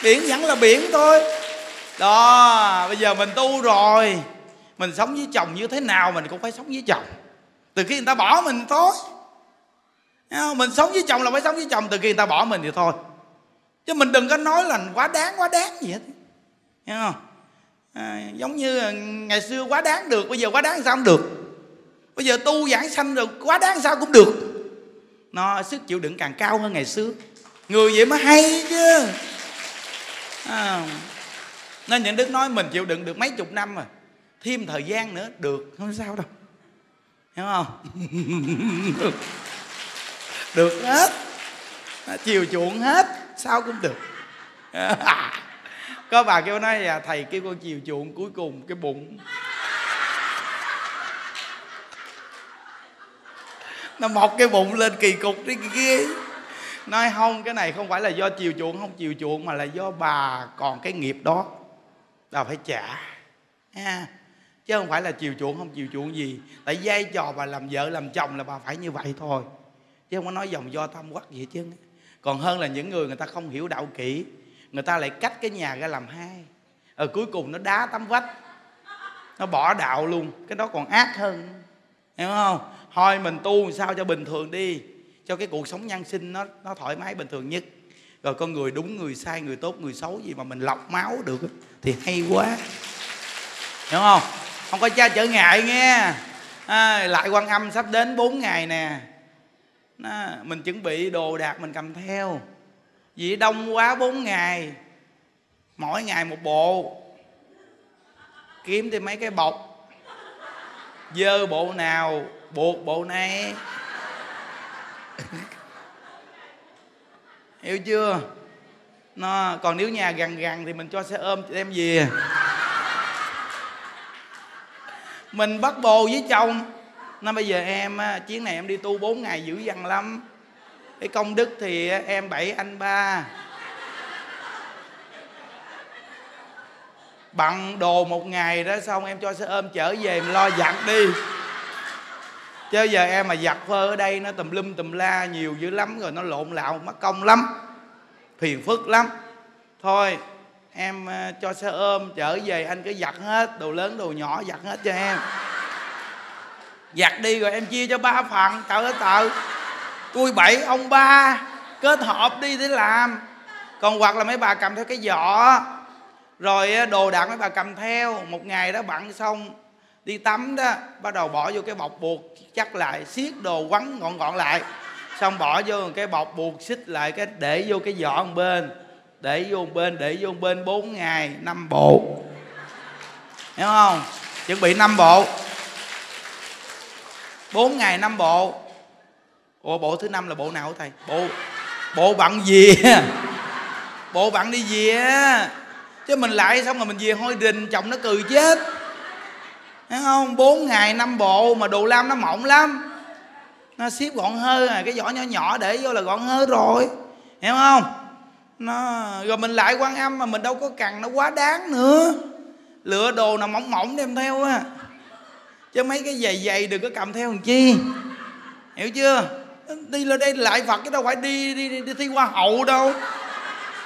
A: Biển vẫn là biển thôi. Đó, bây giờ mình tu rồi. Mình sống với chồng như thế nào mình cũng phải sống với chồng. Từ khi người ta bỏ mình thôi mình sống với chồng là phải sống với chồng từ khi người ta bỏ mình thì thôi. Chứ mình đừng có nói là quá đáng quá đáng gì hết. Hiểu không? À, giống như ngày xưa quá đáng được bây giờ quá đáng sao không được? Bây giờ tu giảng sanh rồi quá đáng sao cũng được. Nó sức chịu đựng càng cao hơn ngày xưa. Người vậy mới hay chứ. À, nên những đức nói mình chịu đựng được mấy chục năm rồi thêm thời gian nữa được không sao đâu. Hiểu không? được hết. À, chiều chuộng hết. Sao cũng được. Có bà kêu nói là thầy kêu con chiều chuộng cuối cùng cái bụng. Nó mọc cái bụng lên kỳ cục đi kia nói, không, cái này không phải là do chiều chuộng, không chiều chuộng mà là do bà còn cái nghiệp đó. Bà phải trả. Ha, chứ không phải là chiều chuộng, không chiều chuộng gì. Tại vai trò bà làm vợ, làm chồng là bà phải như vậy thôi chứ không có nói dòng do tâm quắc gì chứ còn hơn là những người người ta không hiểu đạo kỹ người ta lại cách cái nhà ra làm hai. Ở cuối cùng nó đá tấm vách nó bỏ đạo luôn cái đó còn ác hơn. Hiểu không? Thôi mình tu sao cho bình thường đi cho cái cuộc sống nhân sinh nó nó thoải mái bình thường nhất. Rồi con người đúng người sai người tốt người xấu gì mà mình lọc máu được thì hay quá. Hiểu không? Không có cha trở ngại nghe. À, lại quan âm sắp đến 4 ngày nè à, mình chuẩn bị đồ đạc mình cầm theo. Vì đông quá 4 ngày mỗi ngày một bộ. Kiếm thêm mấy cái bọc. Dơ bộ nào buộc bộ này. Hiểu chưa? Nó còn nếu nhà gần gần thì mình cho xe ôm đem về. Mình bắt bồ với chồng nó bây giờ em chuyến này em đi tu 4 ngày dữ dằn lắm. Cái công đức thì em bảy, anh ba. Bằng đồ một ngày đó xong em cho xe ôm chở về, em lo giặt đi. Chứ giờ em mà giặt phơ ở đây nó tùm lum tùm la nhiều dữ lắm rồi, nó lộn lạo, mất công lắm, phiền phức lắm. Thôi, em cho xe ôm chở về, anh cứ giặt hết, đồ lớn đồ nhỏ giặt hết cho em giặt đi rồi em chia cho ba phần. Trời ơi, trời. Tôi bảy, ông ba. Kết hợp đi để làm. Còn hoặc là mấy bà cầm theo cái giỏ. Rồi đồ đạc mấy bà cầm theo. Một ngày đó bận xong, đi tắm đó, bắt đầu bỏ vô cái bọc buộc, chắc lại siết đồ quấn gọn gọn lại. Xong bỏ vô cái bọc buộc, xích lại cái, để vô cái giỏ một bên. Để vô một bên, để vô một bên 4 ngày, năm bộ. Hiểu không? Chuẩn bị năm bộ. 4 ngày năm bộ. Ủa, bộ thứ năm là bộ nào thầy? Bộ bộ bận về bộ bận đi về chứ mình lại xong rồi mình về hôi đình, chồng nó cười chết. Thấy không? Bốn ngày năm bộ mà đồ lam nó mỏng lắm. Nó xếp gọn hơi à cái vỏ nhỏ nhỏ để vô là gọn hơi rồi. Hiểu không? Nó, rồi mình lại quan âm mà mình đâu có cần nó quá đáng nữa. Lựa đồ nào mỏng mỏng đem theo á chứ mấy cái giày giày đừng có cầm theo làm chi? Hiểu chưa? Đi lên đây lại phật chứ đâu phải đi đi, đi, đi thi hoa hậu đâu.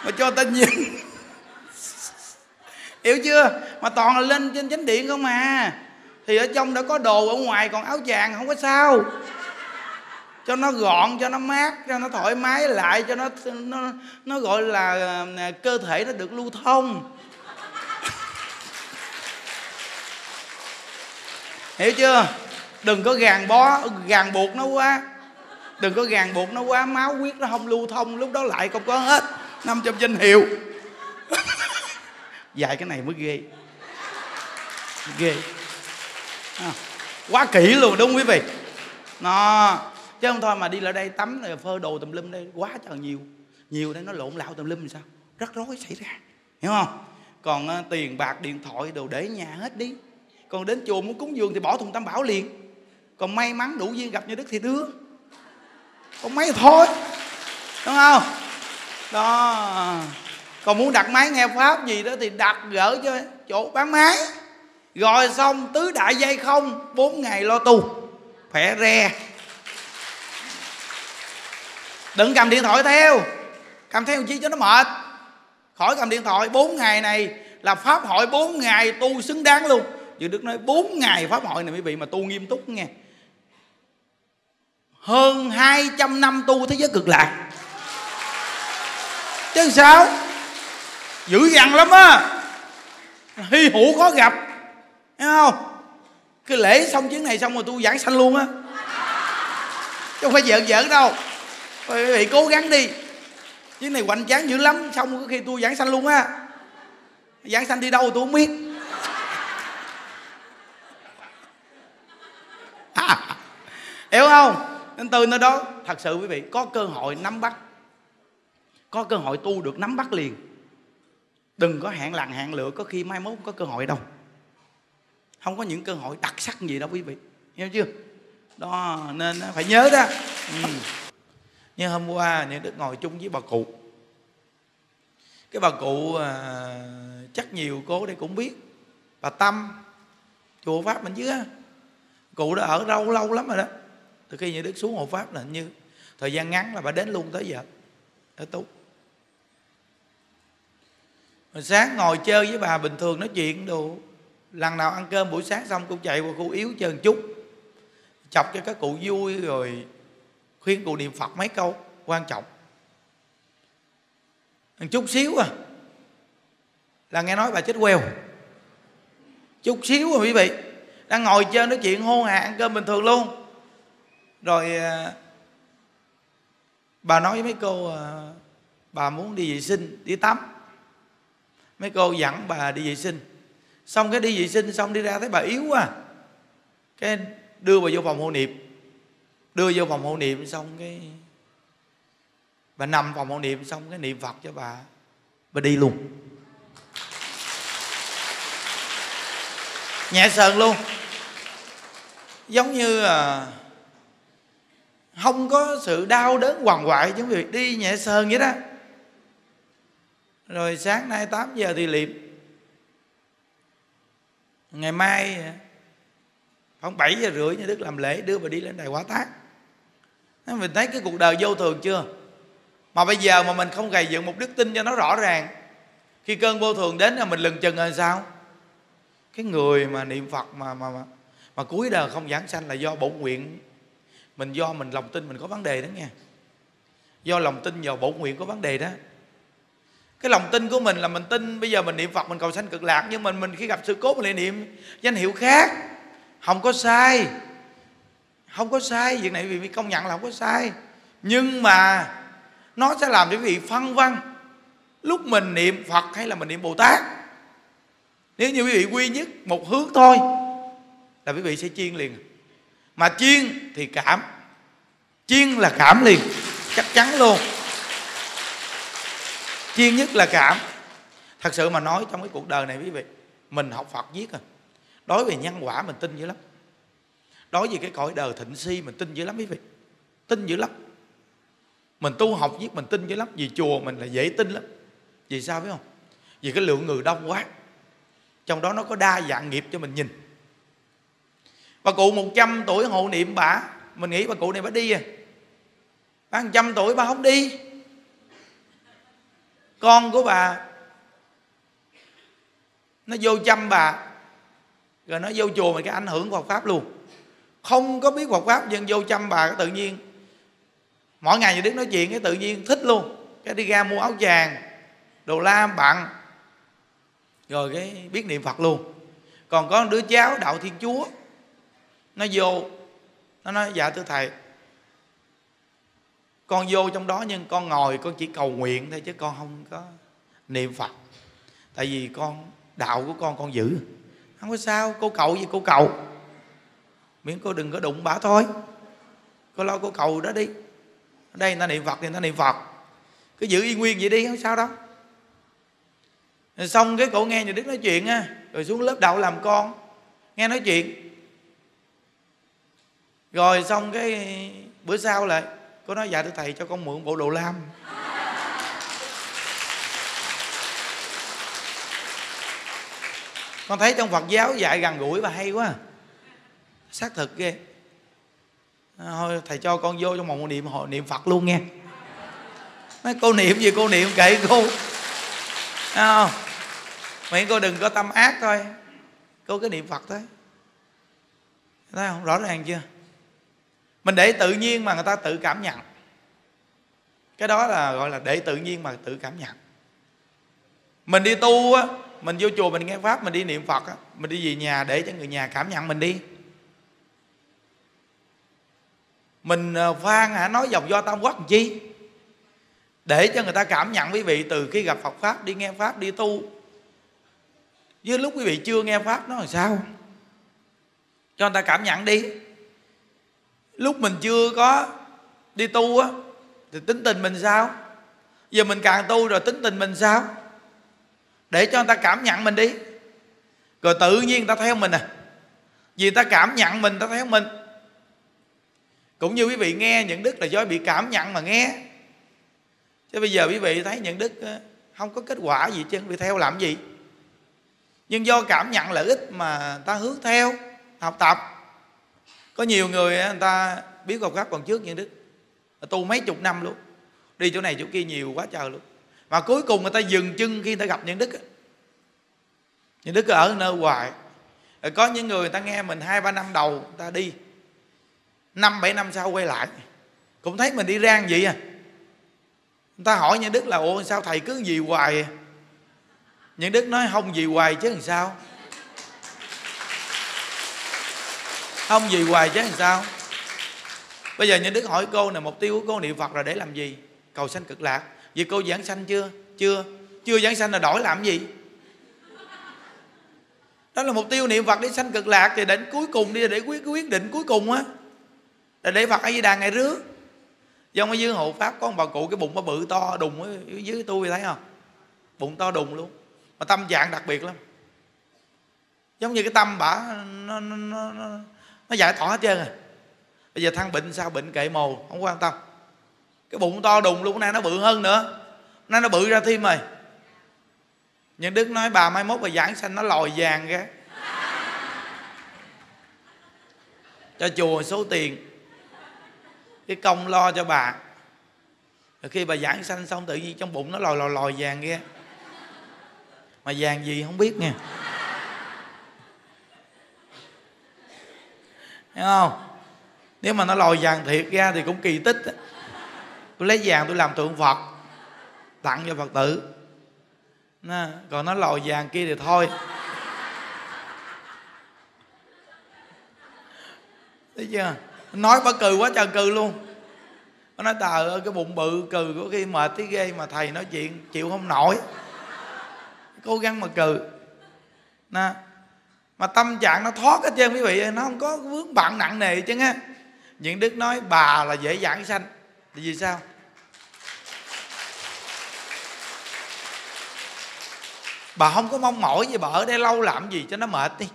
A: Mà cho ta nhìn. Hiểu chưa? Mà toàn là lên trên chánh điện không mà thì ở trong đã có đồ ở ngoài còn áo chàng không có sao. Cho nó gọn cho nó mát cho nó thoải mái lại cho nó nó nó gọi là à, cơ thể nó được lưu thông. Hiểu chưa? Đừng có gàn bó gàn buộc nó quá. Đừng có gàn buộc nó quá máu huyết nó không lưu thông lúc đó lại không có hết. 500 danh hiệu. Dài cái này mới ghê. Ghê. À, quá kỹ luôn đúng không quý vị? Nó chứ không thôi mà đi lại đây tắm rồi phơ đồ tùm lum đây quá trời nhiều. Nhiều đây nó lộn lạo tùm lum sao? Rắc rối xảy ra. Hiểu không? Còn uh, tiền bạc điện thoại đồ để nhà hết đi còn đến chùa muốn cúng dường thì bỏ thùng tam bảo liền. Còn may mắn đủ duyên gặp như đức thì đưa còn mấy thôi đúng không? Đó. Còn muốn đặt máy nghe pháp gì đó thì đặt gỡ cho chỗ bán máy. Rồi xong, tứ đại dây không, bốn ngày lo tu. Khỏe re. Đừng cầm điện thoại theo. Cầm theo chi cho nó mệt. Khỏi cầm điện thoại, bốn ngày này là pháp hội bốn ngày tu xứng đáng luôn chứ Đức nói bốn ngày pháp hội này quý vị mà tu nghiêm túc nghe. Hơn 200 năm tu thế giới cực lạc. Chứ sao? Dữ dằn lắm á. Hy hữu khó gặp. Thấy không? Cái lễ xong chuyến này xong rồi tu giảng sanh luôn á. Chứ không phải giỡn giỡn đâu. Quý vị cố gắng đi. Chuyến này hoành tráng dữ lắm. Xong có khi tôi giảng sanh luôn á. Giảng sanh đi đâu tôi không biết. hiểu không? Nên từ nơi đó thật sự quý vị có cơ hội nắm bắt. Có cơ hội tu được nắm bắt liền. Đừng có hẹn lặng hẹn lựa có khi mai mốt không có cơ hội đâu. Không có những cơ hội đặc sắc gì đâu quý vị. Hiểu chưa? Đó nên à, phải nhớ đó. Ừ. Như hôm qua những đức ngồi chung với bà cụ. Cái bà cụ à, chắc nhiều cô đây cũng biết. Bà tâm chùa pháp mình chứ cụ đã ở lâu lâu lắm rồi đó. Từ khi những đức xuống hộ pháp là như thời gian ngắn là bà đến luôn tới giờ ở tu rồi sáng ngồi chơi với bà bình thường nói chuyện đồ. Lần nào ăn cơm buổi sáng xong cũng chạy qua khu yếu chơi một chút. Chọc cho các cụ vui rồi khuyên cụ niệm phật mấy câu, quan trọng. Một chút xíu à. Là nghe nói bà chết queo. Chút xíu à quý vị đang ngồi chơi nói chuyện hôn hạ ăn cơm bình thường luôn. Rồi à, bà nói với mấy cô à, bà muốn đi vệ sinh, đi tắm. Mấy cô dẫn bà đi vệ sinh. Xong cái đi vệ sinh xong đi ra thấy bà yếu quá. Cái đưa bà vô phòng hộ niệm. Đưa vô phòng hộ niệm xong cái, bà nằm phòng hộ niệm xong cái niệm phật cho bà. Bà đi luôn. Nhẹ sờn luôn giống như là không có sự đau đớn hoàng hoại giống việc đi nhẹ sờn vậy đó. Rồi sáng nay 8 giờ thì liệm. Ngày mai khoảng 7 giờ rưỡi nhà Đức làm lễ đưa bà đi lên đài quả tác mình thấy cái cuộc đời vô thường chưa? Mà bây giờ mà mình không gầy dựng một đức tin cho nó rõ ràng khi cơn vô thường đến là mình lừng chừng là sao? Cái người mà niệm phật mà mà mà, mà cuối đời không giảng sanh là do bổn nguyện. Mình do mình lòng tin mình có vấn đề đó nghe. Do lòng tin vào bổn nguyện có vấn đề đó. Cái lòng tin của mình là mình tin, bây giờ mình niệm phật, mình cầu sanh cực lạc, nhưng mình mình khi gặp sự cố mình lại niệm danh hiệu khác. Không có sai. Không có sai, việc này vì công nhận là không có sai. Nhưng mà nó sẽ làm cho quý vị phân vân. Lúc mình niệm phật hay là mình niệm bồ tát. Nếu như quý vị quy nhất một hướng thôi là quý vị sẽ chiên liền. Mà chiên thì cảm. Chiên là cảm liền. Chắc chắn luôn. Chiên nhất là cảm. Thật sự mà nói trong cái cuộc đời này quý vị, mình học phật viết à. Đối về nhân quả mình tin dữ lắm. Đối với cái cõi đời thịnh si mình tin dữ lắm quý vị. Tin dữ lắm. Mình tu học viết mình tin dữ lắm. Vì chùa mình là dễ tin lắm. Vì sao biết không? Vì cái lượng người đông quá. Trong đó nó có đa dạng nghiệp cho mình nhìn bà cụ 100 tuổi hộ niệm bà. Mình nghĩ bà cụ này bà đi à. Bà 100 tuổi bà không đi. Con của bà, nó vô chăm bà. Rồi nó vô chùa mà cái ảnh hưởng của Phật pháp luôn. Không có biết Phật pháp nhưng vô chăm bà cái tự nhiên, mỗi ngày nhà đức nói chuyện cái tự nhiên thích luôn. Cái đi ra mua áo chàng đồ la bạn rồi cái biết niệm phật luôn. Còn có đứa cháu đạo thiên chúa nó vô. Nó nói dạ thưa thầy. Con vô trong đó nhưng con ngồi, con chỉ cầu nguyện thôi chứ con không có niệm phật. Tại vì con, đạo của con con giữ. Không có sao, cô cầu gì cô cầu. Miễn cô đừng có đụng bả thôi. Cô lo cô cầu đó đi. Ở đây người ta niệm phật thì người ta niệm phật. Cứ giữ y nguyên vậy đi, không sao đâu. Rồi xong cái cổ nghe nhà đức nói chuyện á. Rồi xuống lớp đậu làm con. Nghe nói chuyện rồi xong cái bữa sau lại cô nói dạ thưa thầy, cho con mượn bộ đồ lam. Con thấy trong phật giáo dạy gần gũi và hay quá à. xác thực ghê. À, thôi, thầy cho con vô trong một niệm hội, niệm phật luôn nghe. Nói, cô niệm gì cô niệm kệ cô. À không? Miễn cô đừng có tâm ác thôi. Cô cứ niệm phật thôi. Thấy không? Rõ ràng chưa? Mình để tự nhiên mà người ta tự cảm nhận. Cái đó là gọi là để tự nhiên mà tự cảm nhận. Mình đi tu á, mình vô chùa mình nghe pháp, mình đi niệm phật á, mình đi về nhà để cho người nhà cảm nhận mình đi. Mình ờ, phan hả, nói dòng do tam quốc làm chi? Để cho người ta cảm nhận quý vị từ khi gặp Phật pháp, đi nghe pháp, đi tu. Với lúc quý vị chưa nghe pháp, nó làm sao? Cho người ta cảm nhận đi lúc mình chưa có đi tu á, thì tính tình mình sao? Giờ mình càng tu rồi tính tình mình sao? Để cho người ta cảm nhận mình đi. Rồi tự nhiên người ta theo mình à. Vì người ta cảm nhận mình, người ta theo mình. Cũng như quý vị nghe, những đức là do bị cảm nhận mà nghe. Chứ bây giờ quý vị thấy những đức ờ, không có kết quả gì chứ bị theo làm gì? Nhưng do cảm nhận lợi ích mà ta hướng theo, học tập có nhiều người người ta biết Phật pháp còn trước những đức. Tu mấy chục năm luôn. Đi chỗ này chỗ kia nhiều quá trời luôn. Mà cuối cùng người ta dừng chân khi người ta gặp những đức những đức ở nơi hoài. Có những người người ta nghe mình hai, ba năm đầu, người ta đi. Năm, bảy năm sau quay lại. Cũng thấy mình đi rang vậy à. Người ta hỏi những đức là, ủa, sao thầy cứ gì hoài à? những đức nói, không gì hoài chứ làm sao? Không gì hoài chứ làm sao? Bây giờ những đức hỏi cô này mục tiêu của cô niệm phật là để làm gì? Cầu sanh cực lạc. Vì cô giảng sanh chưa? Chưa. Chưa giảng sanh là đổi làm gì? Đó là mục tiêu niệm phật để sanh cực lạc thì đến cuối cùng đi để quyết quyết định cuối cùng á. Là để phật a di đà ngày rước. Giống ở dưới hộ pháp có một bà cụ cái bụng nó bự to đùng ở dưới tôi thấy không? Bụng to đùng luôn. Mà tâm trạng đặc biệt lắm. Giống như cái tâm bả nó, nó, nó, nó, nó giải tỏa hết trơn à. Bây giờ thăng bệnh sao? Bệnh kệ mồ, không quan tâm. Cái bụng to đùng luôn nay nó bự hơn nữa. Nay nó bự ra thêm rồi. Nhưng đức nói, bà mai mốt bà giảng sanh nó lòi vàng ra. Cho chùa số tiền. Cái công lo cho bà. Rồi khi bà giảng sanh xong, tự nhiên trong bụng nó lòi lòi lòi vàng kia mà vàng gì không biết nha. Hiểu không? Nếu mà nó lòi vàng thiệt ra thì cũng kỳ tích tôi lấy vàng tôi làm tượng phật tặng cho phật tử. Nè, còn nó lòi vàng kia thì thôi. Thấy chưa? Nói bà cười quá trời cười luôn. Nó nói tờ ơi cái bụng bự cừ có khi mệt tí ghê mà thầy nói chuyện chịu không nổi. Cố gắng mà cười nè mà tâm trạng nó thoát hết trơn, quý vị nó không có vướng bận nặng nề chứ nghe những đức nói, bà là dễ giảng sanh. Thì vì sao? Bà không có mong mỏi gì, bà ở đây lâu làm gì cho nó mệt đi.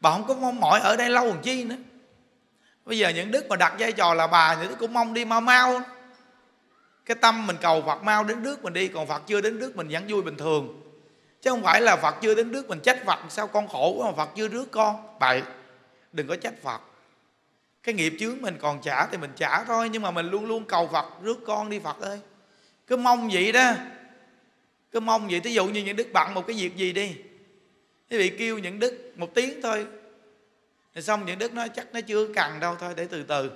A: Bà không có mong mỏi ở đây lâu làm chi nữa. Bây giờ những đức mà đặt vai trò là bà những đức cũng mong đi mau mau. Cái tâm mình cầu phật mau đến nước mình đi, còn phật chưa đến nước mình vẫn vui bình thường chứ không phải là phật chưa đến nước mình trách phật, sao con khổ quá mà phật chưa rước con? Vậy, đừng có trách phật. Cái nghiệp chướng mình còn trả thì mình trả thôi, nhưng mà mình luôn luôn cầu phật, rước con đi phật ơi. Cứ mong vậy đó. Cứ mong vậy, thí dụ như những đức bận một cái việc gì đi. Quý vị kêu những đức một tiếng thôi. Rồi xong những đức nói chắc nó chưa cần đâu, thôi để từ từ.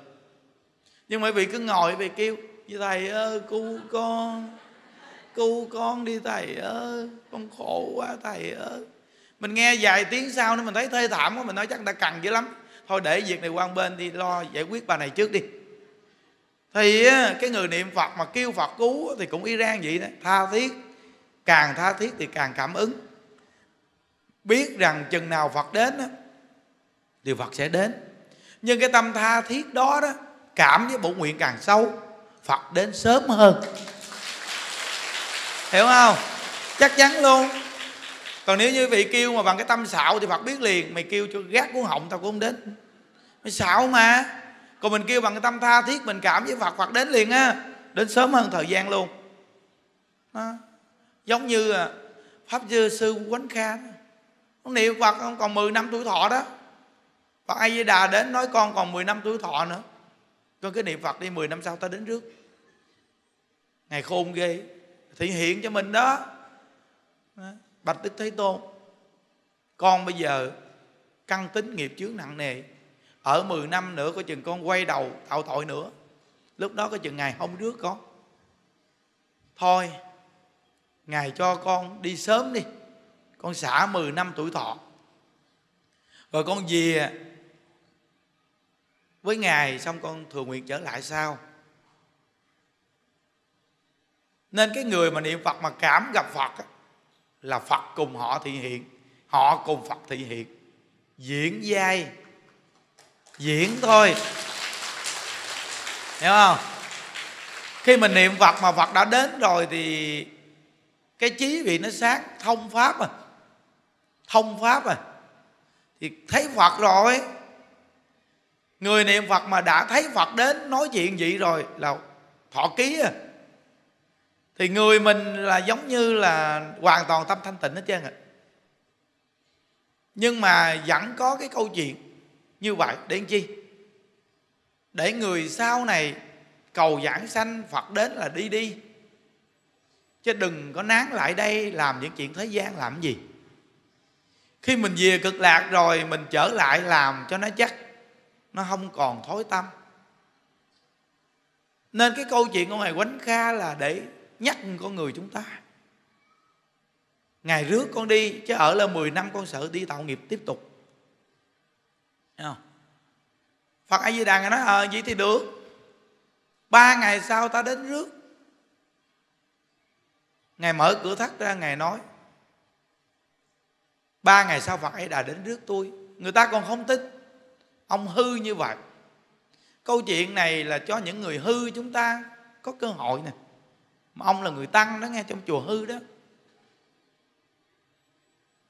A: Nhưng mà vị cứ ngồi quý vị kêu, như thầy ơi, cứu con cứu con đi, thầy ơi, con khổ quá, thầy ơi. Mình nghe vài tiếng sau nữa, mình thấy thê thảm quá, mình nói chắc người ta cần dữ lắm. Thôi để việc này qua bên đi, lo giải quyết bà này trước đi. Thì cái người niệm phật mà kêu phật cứu thì cũng y rang vậy đó. Tha thiết, càng tha thiết thì càng cảm ứng. Biết rằng chừng nào phật đến thì phật sẽ đến. Nhưng cái tâm tha thiết đó đó, cảm với bổ nguyện càng sâu, phật đến sớm hơn hiểu không? Chắc chắn luôn. Còn nếu như vị kêu mà bằng cái tâm xạo thì phật biết liền, mày kêu cho gác cuốn họng tao cũng không đến. Mày xạo mà. Còn mình kêu bằng cái tâm tha thiết, mình cảm với phật phật đến liền á. Đến sớm hơn thời gian luôn. Đó. giống như à, pháp sư sư quánh kha ông niệm phật còn 10 năm tuổi thọ đó. Phật a di đà đến nói con còn 10 năm tuổi thọ nữa. Con cứ niệm phật đi 10 năm sau ta đến trước ngày khôn ghê thị hiện cho mình đó. Bạch đức thế tôn, con bây giờ căn tính nghiệp chướng nặng nề. Ở 10 năm nữa có chừng con quay đầu tạo tội nữa. Lúc đó có chừng ngày không rước con. Thôi, ngài cho con đi sớm đi. Con xả 10 năm tuổi thọ. Rồi con về với ngài, xong con thừa nguyện trở lại sao? Nên cái người mà niệm phật mà cảm gặp phật là phật cùng họ thị hiện, họ cùng phật thị hiện. Diễn vai diễn thôi. Hiểu không? Khi mình niệm phật mà phật đã đến rồi thì cái trí vị nó sáng, thông pháp à. Thông pháp à. Thì thấy phật rồi. Người niệm phật mà đã thấy phật đến nói chuyện vậy rồi là thọ ký à thì người mình là giống như là hoàn toàn tâm thanh tịnh hết trơn rồi nhưng mà vẫn có cái câu chuyện như vậy, để làm chi? Để người sau này cầu giảng sanh phật đến là đi đi. Chứ đừng có nán lại đây làm những chuyện thế gian làm gì. Khi mình về cực lạc rồi, mình trở lại làm cho nó chắc, nó không còn thối tâm. Nên cái câu chuyện của ngài quánh kha là để nhắc con người chúng ta. Ngày rước con đi, Chứ ở là 10 năm con sợ đi tạo nghiệp tiếp tục. Thấy không? Phật A Di Đà Ngài nói ờ vậy thì được. Ba ngày sau ta đến rước. Ngài mở cửa thắt ra, Ngài nói, Ba ngày sau Phật ấy đã Đà đến rước tôi. Người ta còn không tin. Ông hư như vậy. Câu chuyện này là cho những người hư chúng ta Có cơ hội nè mà ông là người tăng đó nghe trong chùa hư đó.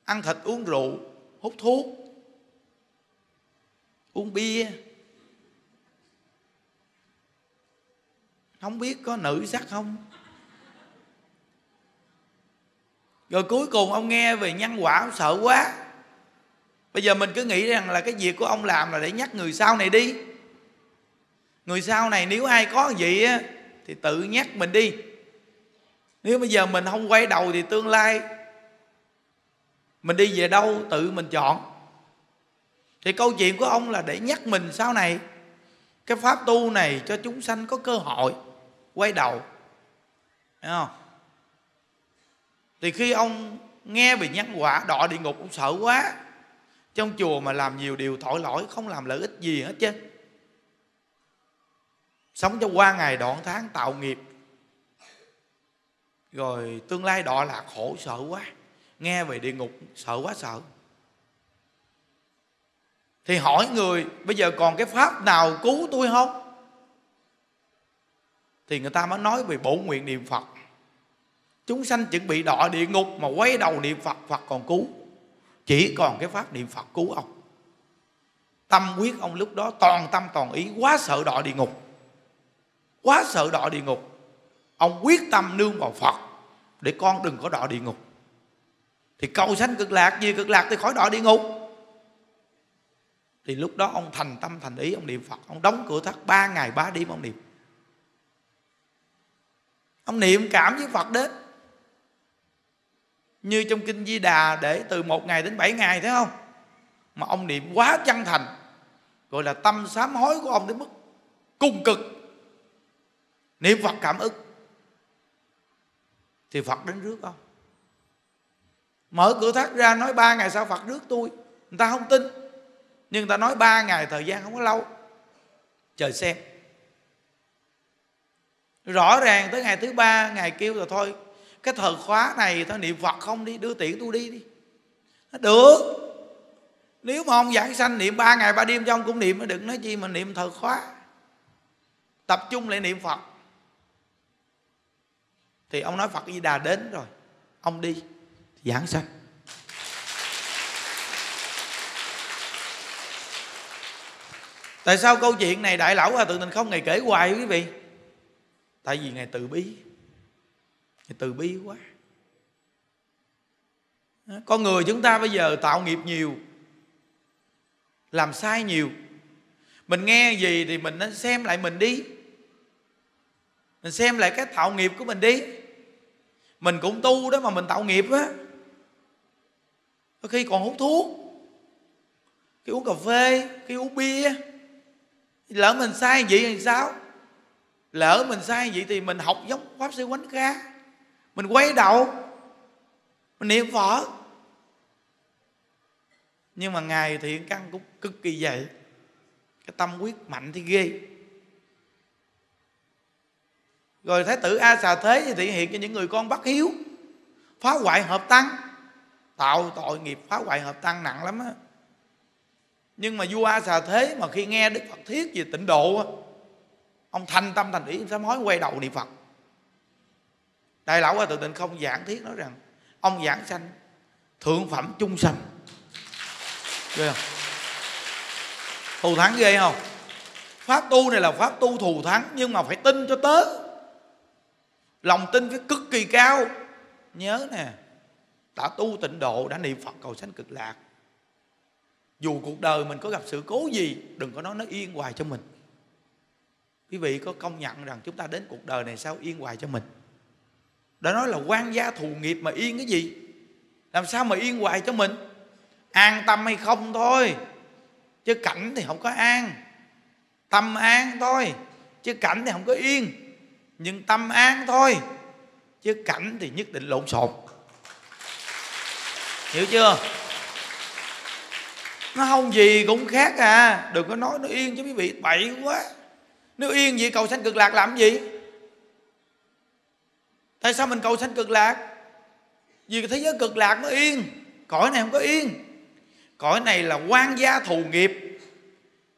A: Ăn thịt, uống rượu, hút thuốc, uống bia. Không biết có nữ sắc không. Rồi cuối cùng ông nghe về nhân quả, ông sợ quá. Bây giờ mình cứ nghĩ rằng là cái việc của ông làm là để nhắc người sau này đi. Người sau này nếu ai có gì á, thì tự nhắc mình đi nếu bây giờ mình không quay đầu thì tương lai mình đi về đâu tự mình chọn. Thì câu chuyện của ông là để nhắc mình sau này, cái pháp tu này cho chúng sanh có cơ hội quay đầu. Thấy không? Thì khi ông nghe về nhân quả, đọa địa ngục cũng sợ quá. Trong chùa mà làm nhiều điều tội lỗi, không làm lợi ích gì hết chứ. Sống cho qua ngày, đoạn tháng, tạo nghiệp rồi tương lai đọa lạc khổ sợ quá, nghe về địa ngục sợ quá sợ. Thì hỏi người, bây giờ còn cái pháp nào cứu tôi không? Thì người ta mới nói về bổ nguyện niệm phật. Chúng sanh chuẩn bị đọa địa ngục mà quay đầu niệm phật phật còn cứu. Chỉ còn cái pháp niệm phật cứu ông. Tâm quyết ông lúc đó, toàn tâm toàn ý, quá sợ đọa địa ngục. Quá sợ đọa địa ngục. Ông quyết tâm nương vào phật để con đừng có đọa địa ngục. Thì cầu sanh cực lạc gì cực lạc thì khỏi đọa địa ngục. Thì lúc đó ông thành tâm, thành ý, ông niệm phật. Ông đóng cửa thắt ba ngày, ba đêm ông niệm. Ông niệm cảm với phật đến. Như trong kinh di đà để từ một ngày đến bảy ngày, thấy không? Mà ông niệm quá chân thành, gọi là tâm sám hối của ông đến mức cung cực. Niệm phật cảm ức thì phật đến rước ông. Mở cửa thác ra nói ba ngày sau phật rước tôi. Người ta không tin. Nhưng người ta nói ba ngày thời gian không có lâu. Chờ xem. Rõ ràng tới ngày thứ ba, ngày kêu rồi thôi, cái thời khóa này thôi, niệm phật không đi, đưa tiễn tôi đi đi. Nó được. Nếu mà ông giảng sanh niệm ba ngày ba đêm cho ông cũng niệm đừng nói chi mà niệm thời khóa. Tập trung lại niệm phật thì ông nói phật di đà đến rồi. Ông đi, giảng sanh. Tại sao câu chuyện này đại lão hòa tự mình không ngày kể hoài quý vị? Tại vì ngài từ bi. Ngài từ bi quá. Con người chúng ta bây giờ tạo nghiệp nhiều, làm sai nhiều. Mình nghe gì thì mình nên xem lại mình đi mình xem lại cái tạo nghiệp của mình đi. Mình cũng tu đó mà mình tạo nghiệp á. Có khi còn hút thuốc. Khi uống cà phê, khi uống bia. Lỡ mình sai vậy thì sao? Lỡ mình sai vậy thì mình học giống pháp sư quánh ca. Mình quay đầu. Mình niệm phật. Nhưng mà ngài thiện căn cũng cực kỳ vậy cái tâm quyết mạnh thì ghê rồi thái tử a xà thế thì thể hiện cho những người con bất hiếu. Phá hoại hợp tăng. Tạo tội nghiệp, phá hoại hợp tăng nặng lắm á. Nhưng mà vua a xà thế mà khi nghe đức phật thiết về tịnh độ ông thành tâm thành ý sám hối quay đầu niệm phật. Đại lão hòa tự tịnh không giảng thiết nói rằng ông giảng sanh thượng phẩm chung sanh. Ghê không? Thù thắng ghê không? Pháp tu này là pháp tu thù thắng nhưng mà phải tin cho tớ lòng tin phải cực kỳ cao. Nhớ nè đã tu tịnh độ đã niệm phật cầu sanh cực lạc. Dù cuộc đời mình có gặp sự cố gì, đừng có nói nó yên hoài cho mình. Quý vị có công nhận rằng chúng ta đến cuộc đời này sao yên hoài cho mình? Đã nói là quan gia thù nghiệp mà yên cái gì? Làm sao mà yên hoài cho mình? An tâm hay không thôi, chứ cảnh thì không có an. Tâm an thôi, chứ cảnh thì không có yên nhưng tâm an thôi, chứ cảnh thì nhất định lộn xộn. Hiểu chưa? Nó không gì cũng khác à. Đừng có nói nó yên chứ quý vị, bậy quá. Nếu yên vậy cầu sanh cực lạc làm gì? Tại sao mình cầu sanh cực lạc? Vì thế giới cực lạc nó yên. Cõi này không có yên. Cõi này là quan gia thù nghiệp.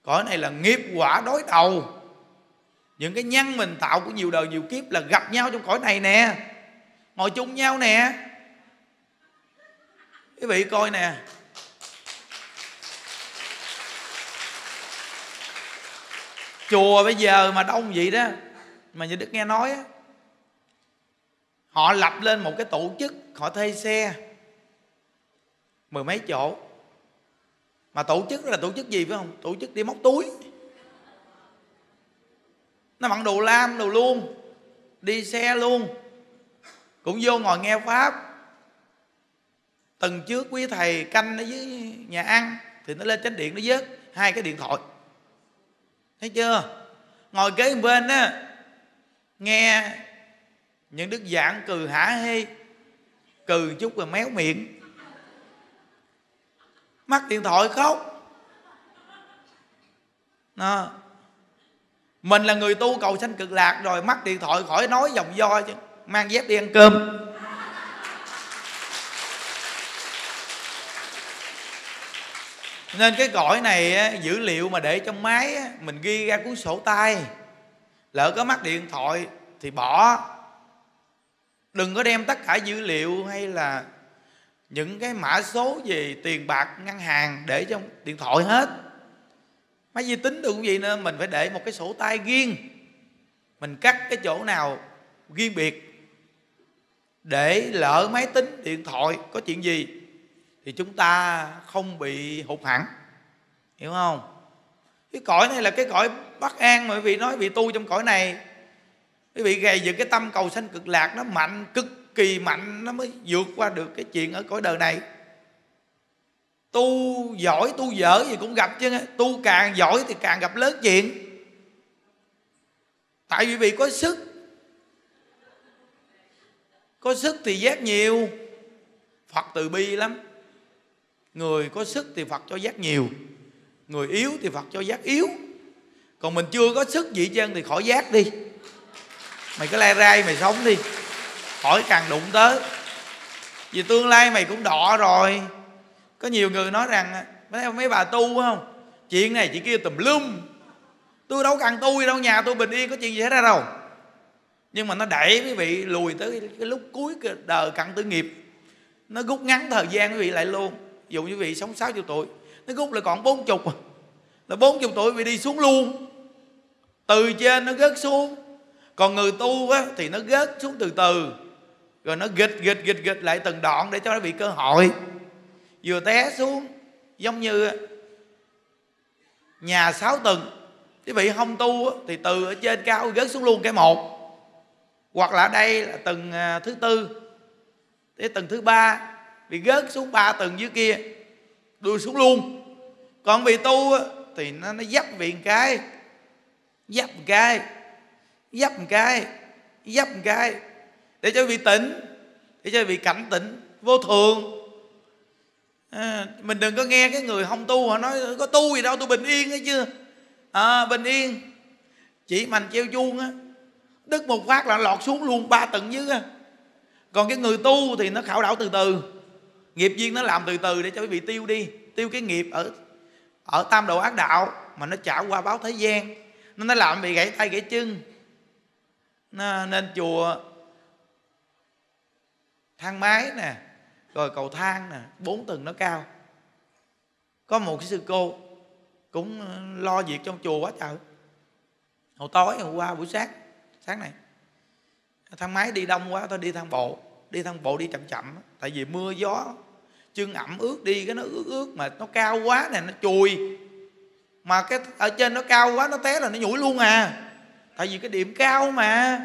A: Cõi này là nghiệp quả đối đầu những cái nhân mình tạo của nhiều đời nhiều kiếp là gặp nhau trong cõi này nè. Ngồi chung nhau nè. Quý vị coi nè. Chùa bây giờ mà đông vậy đó, mà như đức nghe nói á, họ lập lên một cái tổ chức, họ thuê xe, mười mấy chỗ. Mà tổ chức là tổ chức gì phải không? Tổ chức đi móc túi nó mặc đồ lam, đồ luôn đi xe luôn. Cũng vô ngồi nghe pháp. Tuần trước quý thầy canh ở dưới nhà ăn, thì nó lên chánh điện nó vớt hai cái điện thoại. Thấy chưa? Ngồi kế bên á, nghe những đức giảng cừ hả hê, cừ chút rồi méo miệng. Mắc điện thoại khóc. Đó mình là người tu cầu sanh cực lạc rồi, mắc điện thoại khỏi nói dòng do chứ. Mang dép đi ăn cơm. Nên cái cõi này dữ liệu mà để trong máy mình ghi ra cuốn sổ tay. Lỡ có mắc điện thoại thì bỏ. Đừng có đem tất cả dữ liệu hay là những cái mã số về tiền bạc, ngân hàng để trong điện thoại hết máy vi tính được cũng vậy nên mình phải để một cái sổ tay riêng. Mình cắt cái chỗ nào riêng biệt. Để lỡ máy tính, điện thoại có chuyện gì thì chúng ta không bị hụt hẳn. Hiểu không? Cái cõi này là cái cõi bất an mà quý vị nói vị tu trong cõi này. Quý vị gầy dựng cái tâm cầu sanh cực lạc, nó mạnh, cực kỳ mạnh, nó mới vượt qua được cái chuyện ở cõi đời này tu giỏi, tu dở gì cũng gặp chứ. Tu càng giỏi thì càng gặp lớn chuyện. Tại vì vì có sức. Có sức thì giác nhiều. Phật từ bi lắm. Người có sức thì phật cho giác nhiều. Người yếu thì phật cho giác yếu. Còn mình chưa có sức gì chân thì khỏi giác đi. Mày cứ lai rai mày sống đi. Khỏi càng đụng tới. Vì tương lai mày cũng đọ rồi có nhiều người nói rằng mấy bà tu không? Chuyện này chị kia tùm lum. Tôi đâu cần tu gì đâu nhà tôi bình yên có chuyện gì hết ra đâu. Nhưng mà nó đẩy quý vị lùi tới cái lúc cuối đời cận tử nghiệp. Nó rút ngắn thời gian quý vị lại luôn. Dụ như quý vị sống 60 tuổi nó rút lại còn 40 chục. Là 40 tuổi quý vị đi xuống luôn. Từ trên nó rớt xuống. Còn người tu á, thì nó rớt xuống từ từ. Rồi nó gịch gịch gịch gịch lại từng đoạn để cho nó bị cơ hội vừa té xuống, giống như nhà sáu tầng. Quý vị không tu thì từ ở trên cao rớt xuống luôn cái một. Hoặc là đây là tầng à, thứ tư. Tới tầng thứ ba bị rớt xuống ba tầng dưới kia, đuôi xuống luôn. Còn vị tu thì nó nó dấp vị một cái, dấp một cái, dấp một cái, dấp một cái. Để cho vị tỉnh, để cho vị cảnh tỉnh vô thường à, mình đừng có nghe cái người không tu họ nói có tu gì đâu tôi bình yên hay chưa à, bình yên. Chỉ mành treo chuông á. Đứt một phát là lọt xuống luôn ba tầng dưới á. Còn cái người tu thì nó khảo đảo từ từ. Nghiệp duyên nó làm từ từ để cho quý vị tiêu đi tiêu cái nghiệp ở ở tam độ ác đạo mà nó trả qua báo thế gian. Nó nó làm bị gãy tay gãy chân. Nó, nên chùa thang máy nè rồi cầu thang nè, bốn tầng nó cao. Có một cái sư cô cũng ờ, lo việc trong chùa quá trời. Hồi tối hồi qua buổi sáng sáng này, thang máy đi đông quá tôi đi thang bộ, đi thang bộ đi chậm chậm tại vì mưa, gió chân ẩm ướt đi, cái nó ướt ướt mà nó cao quá nè, nó chùi. Mà cái ở trên nó cao quá, nó té là nó nhủi luôn à. Tại vì cái điểm cao mà.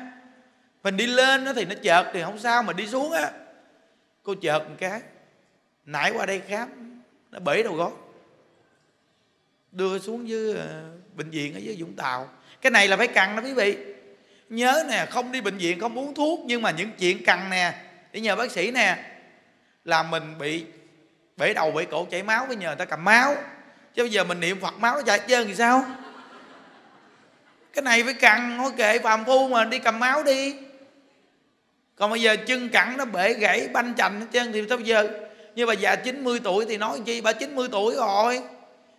A: Mình đi lên nó thì nó chợt thì không sao, mà đi xuống á cô chợt một cái, nãy qua đây khám, nó bể đầu gối. Đưa xuống dưới ờ, bệnh viện ở dưới Vũng Tàu. Cái này là phải cần đó quý vị. Nhớ nè, không đi bệnh viện không uống thuốc, nhưng mà những chuyện cần nè. Để nhờ bác sĩ nè. Là mình bị bể đầu, bể cổ, chảy máu với nhờ người ta cầm máu. Chứ bây giờ mình niệm phật máu nó chạy trơn thì sao. Cái này phải cần nói kệ phàm phu mà đi cầm máu đi còn bây giờ chân cẳng nó bể gãy, banh chành hết trơn thì sao bây giờ. Như bà già 90 tuổi thì nói chi, bà 90 tuổi rồi.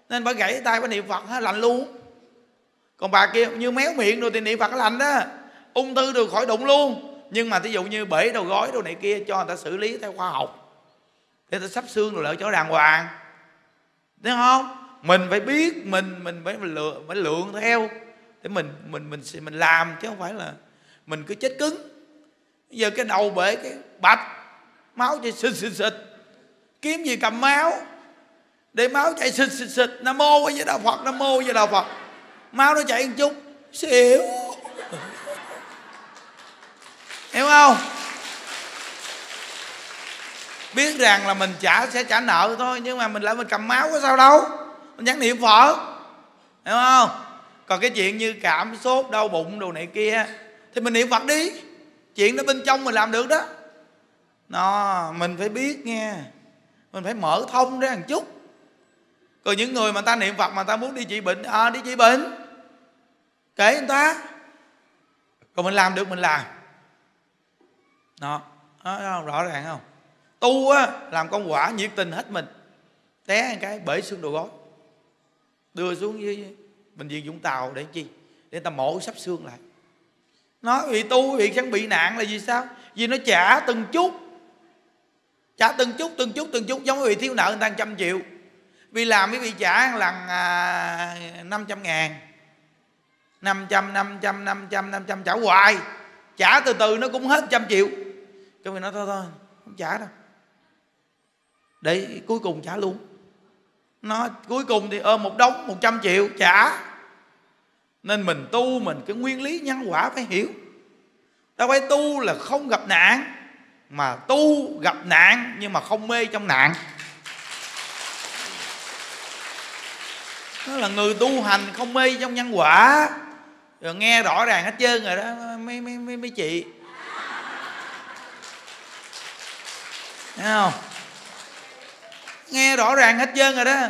A: Nên bà gãy tay, bà niệm phật lành luôn. Còn bà kia, như méo miệng rồi thì niệm phật lành đó. Ung thư được khỏi đụng luôn. Nhưng mà thí dụ như bể đầu gói đồ này kia cho người ta xử lý theo khoa học. Để ta sắp xương rồi lại cho đàng hoàng. Thấy không? Mình phải biết, mình mình phải lượng phải lượng theo. Để mình mình mình mình làm chứ không phải là mình cứ chết cứng giờ cái đầu bể cái bạch, máu chảy xịt xịt xịt. Kiếm gì cầm máu, để máu chảy xịt xịt xịt. Nam mô với đạo phật, nam mô với đạo phật. Máu nó chảy một chút, xỉu. Hiểu không? Biết rằng là mình trả sẽ trả nợ thôi, nhưng mà mình lại mình cầm máu có sao đâu. Mình nhắn niệm phật. Hiểu không? Còn cái chuyện như cảm sốt, đau bụng đồ này kia, thì mình niệm phật đi chuyện đó bên trong mình làm được đó. Nó mình phải biết nghe. Mình phải mở thông ra một chút. Còn những người mà ta niệm phật mà ta muốn đi trị bệnh à đi trị bệnh. Kể người ta. Còn mình làm được mình làm. Đó, đó rõ ràng không? Tu á làm công quả nhiệt tình hết mình. Té một cái bể xương đầu gối đưa xuống dưới bệnh viện vũng tàu để chi? Để ta mổ sắp xương lại nó bị tu bị chẳng bị nạn là vì sao? Vì nó trả từng chút. Trả từng chút từng chút từng chút giống như bị thiếu nợ người ta trăm triệu. Vì làm quý vị trả lần à, 500 ngàn. 500, 500, 500, 500 trả hoài. Trả từ từ nó cũng hết trăm triệu. Cái mình nói thôi thôi Không trả đâu. Để cuối cùng trả luôn. Nó cuối cùng thì ôm một đống 100 triệu trả. Nên mình tu mình cái nguyên lý nhân quả phải hiểu. Đâu phải tu là không gặp nạn Mà tu gặp nạn Nhưng mà không mê trong nạn. Nó là người tu hành không mê trong nhân quả. Rồi nghe rõ ràng hết trơn rồi đó Mấy, mấy, mấy, mấy chị. Thấy không? Nghe rõ ràng hết trơn rồi đó.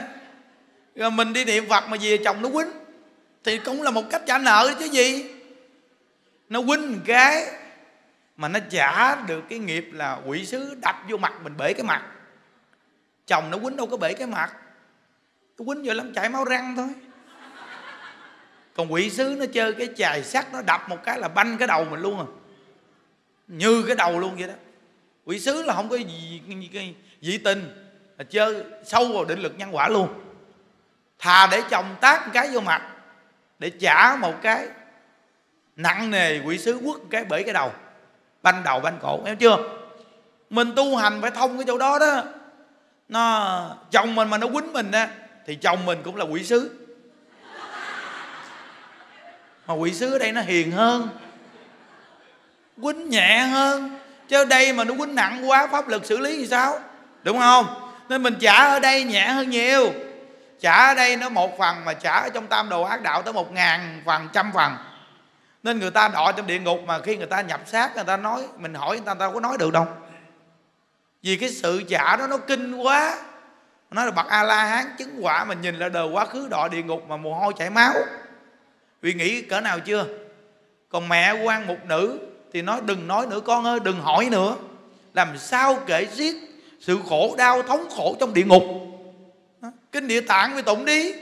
A: Rồi mình đi niệm Phật mà về chồng nó quýnh. Thì cũng là một cách trả nợ chứ gì. Nó huynh gái cái Mà nó trả được cái nghiệp là quỷ sứ đập vô mặt mình bể cái mặt. Chồng nó quýnh đâu có bể cái mặt. Nó quýnh vô lắm chảy máu răng thôi. Còn quỷ sứ nó chơi cái chài sắt nó đập một cái là banh cái đầu mình luôn à. Như cái đầu luôn vậy đó. Quỷ sứ là không có gì, gì, gì dị tình là chơi sâu vào định lực nhân quả luôn. Thà để chồng tác một cái vô mặt để trả một cái nặng nề quỷ sứ quất cái bể cái đầu. Banh đầu banh cổ, em chưa? Mình tu hành phải thông cái chỗ đó đó. Nó, chồng mình mà nó quýnh mình á, thì chồng mình cũng là quỷ sứ. Mà quỷ sứ ở đây nó hiền hơn, quýnh nhẹ hơn. Chứ ở đây mà nó quýnh nặng quá, pháp lực xử lý thì sao? Đúng không? Nên mình trả ở đây nhẹ hơn nhiều trả ở đây nó một phần mà trả ở trong tam đồ ác đạo tới một ngàn phần trăm phần. Nên người ta đọa trong địa ngục mà khi người ta nhập xác người ta nói mình hỏi người ta, người ta có nói được đâu. Vì cái sự trả đó nó kinh quá. Nói là bậc a la hán chứng quả mà nhìn là đời quá khứ đọa địa ngục mà mồ hôi chảy máu. Vì nghĩ cỡ nào chưa? Còn mẹ quan một nữ thì nói đừng nói nữa con ơi đừng hỏi nữa. Làm sao kể giết sự khổ đau thống khổ trong địa ngục? Kinh địa tạng mới tụng đi.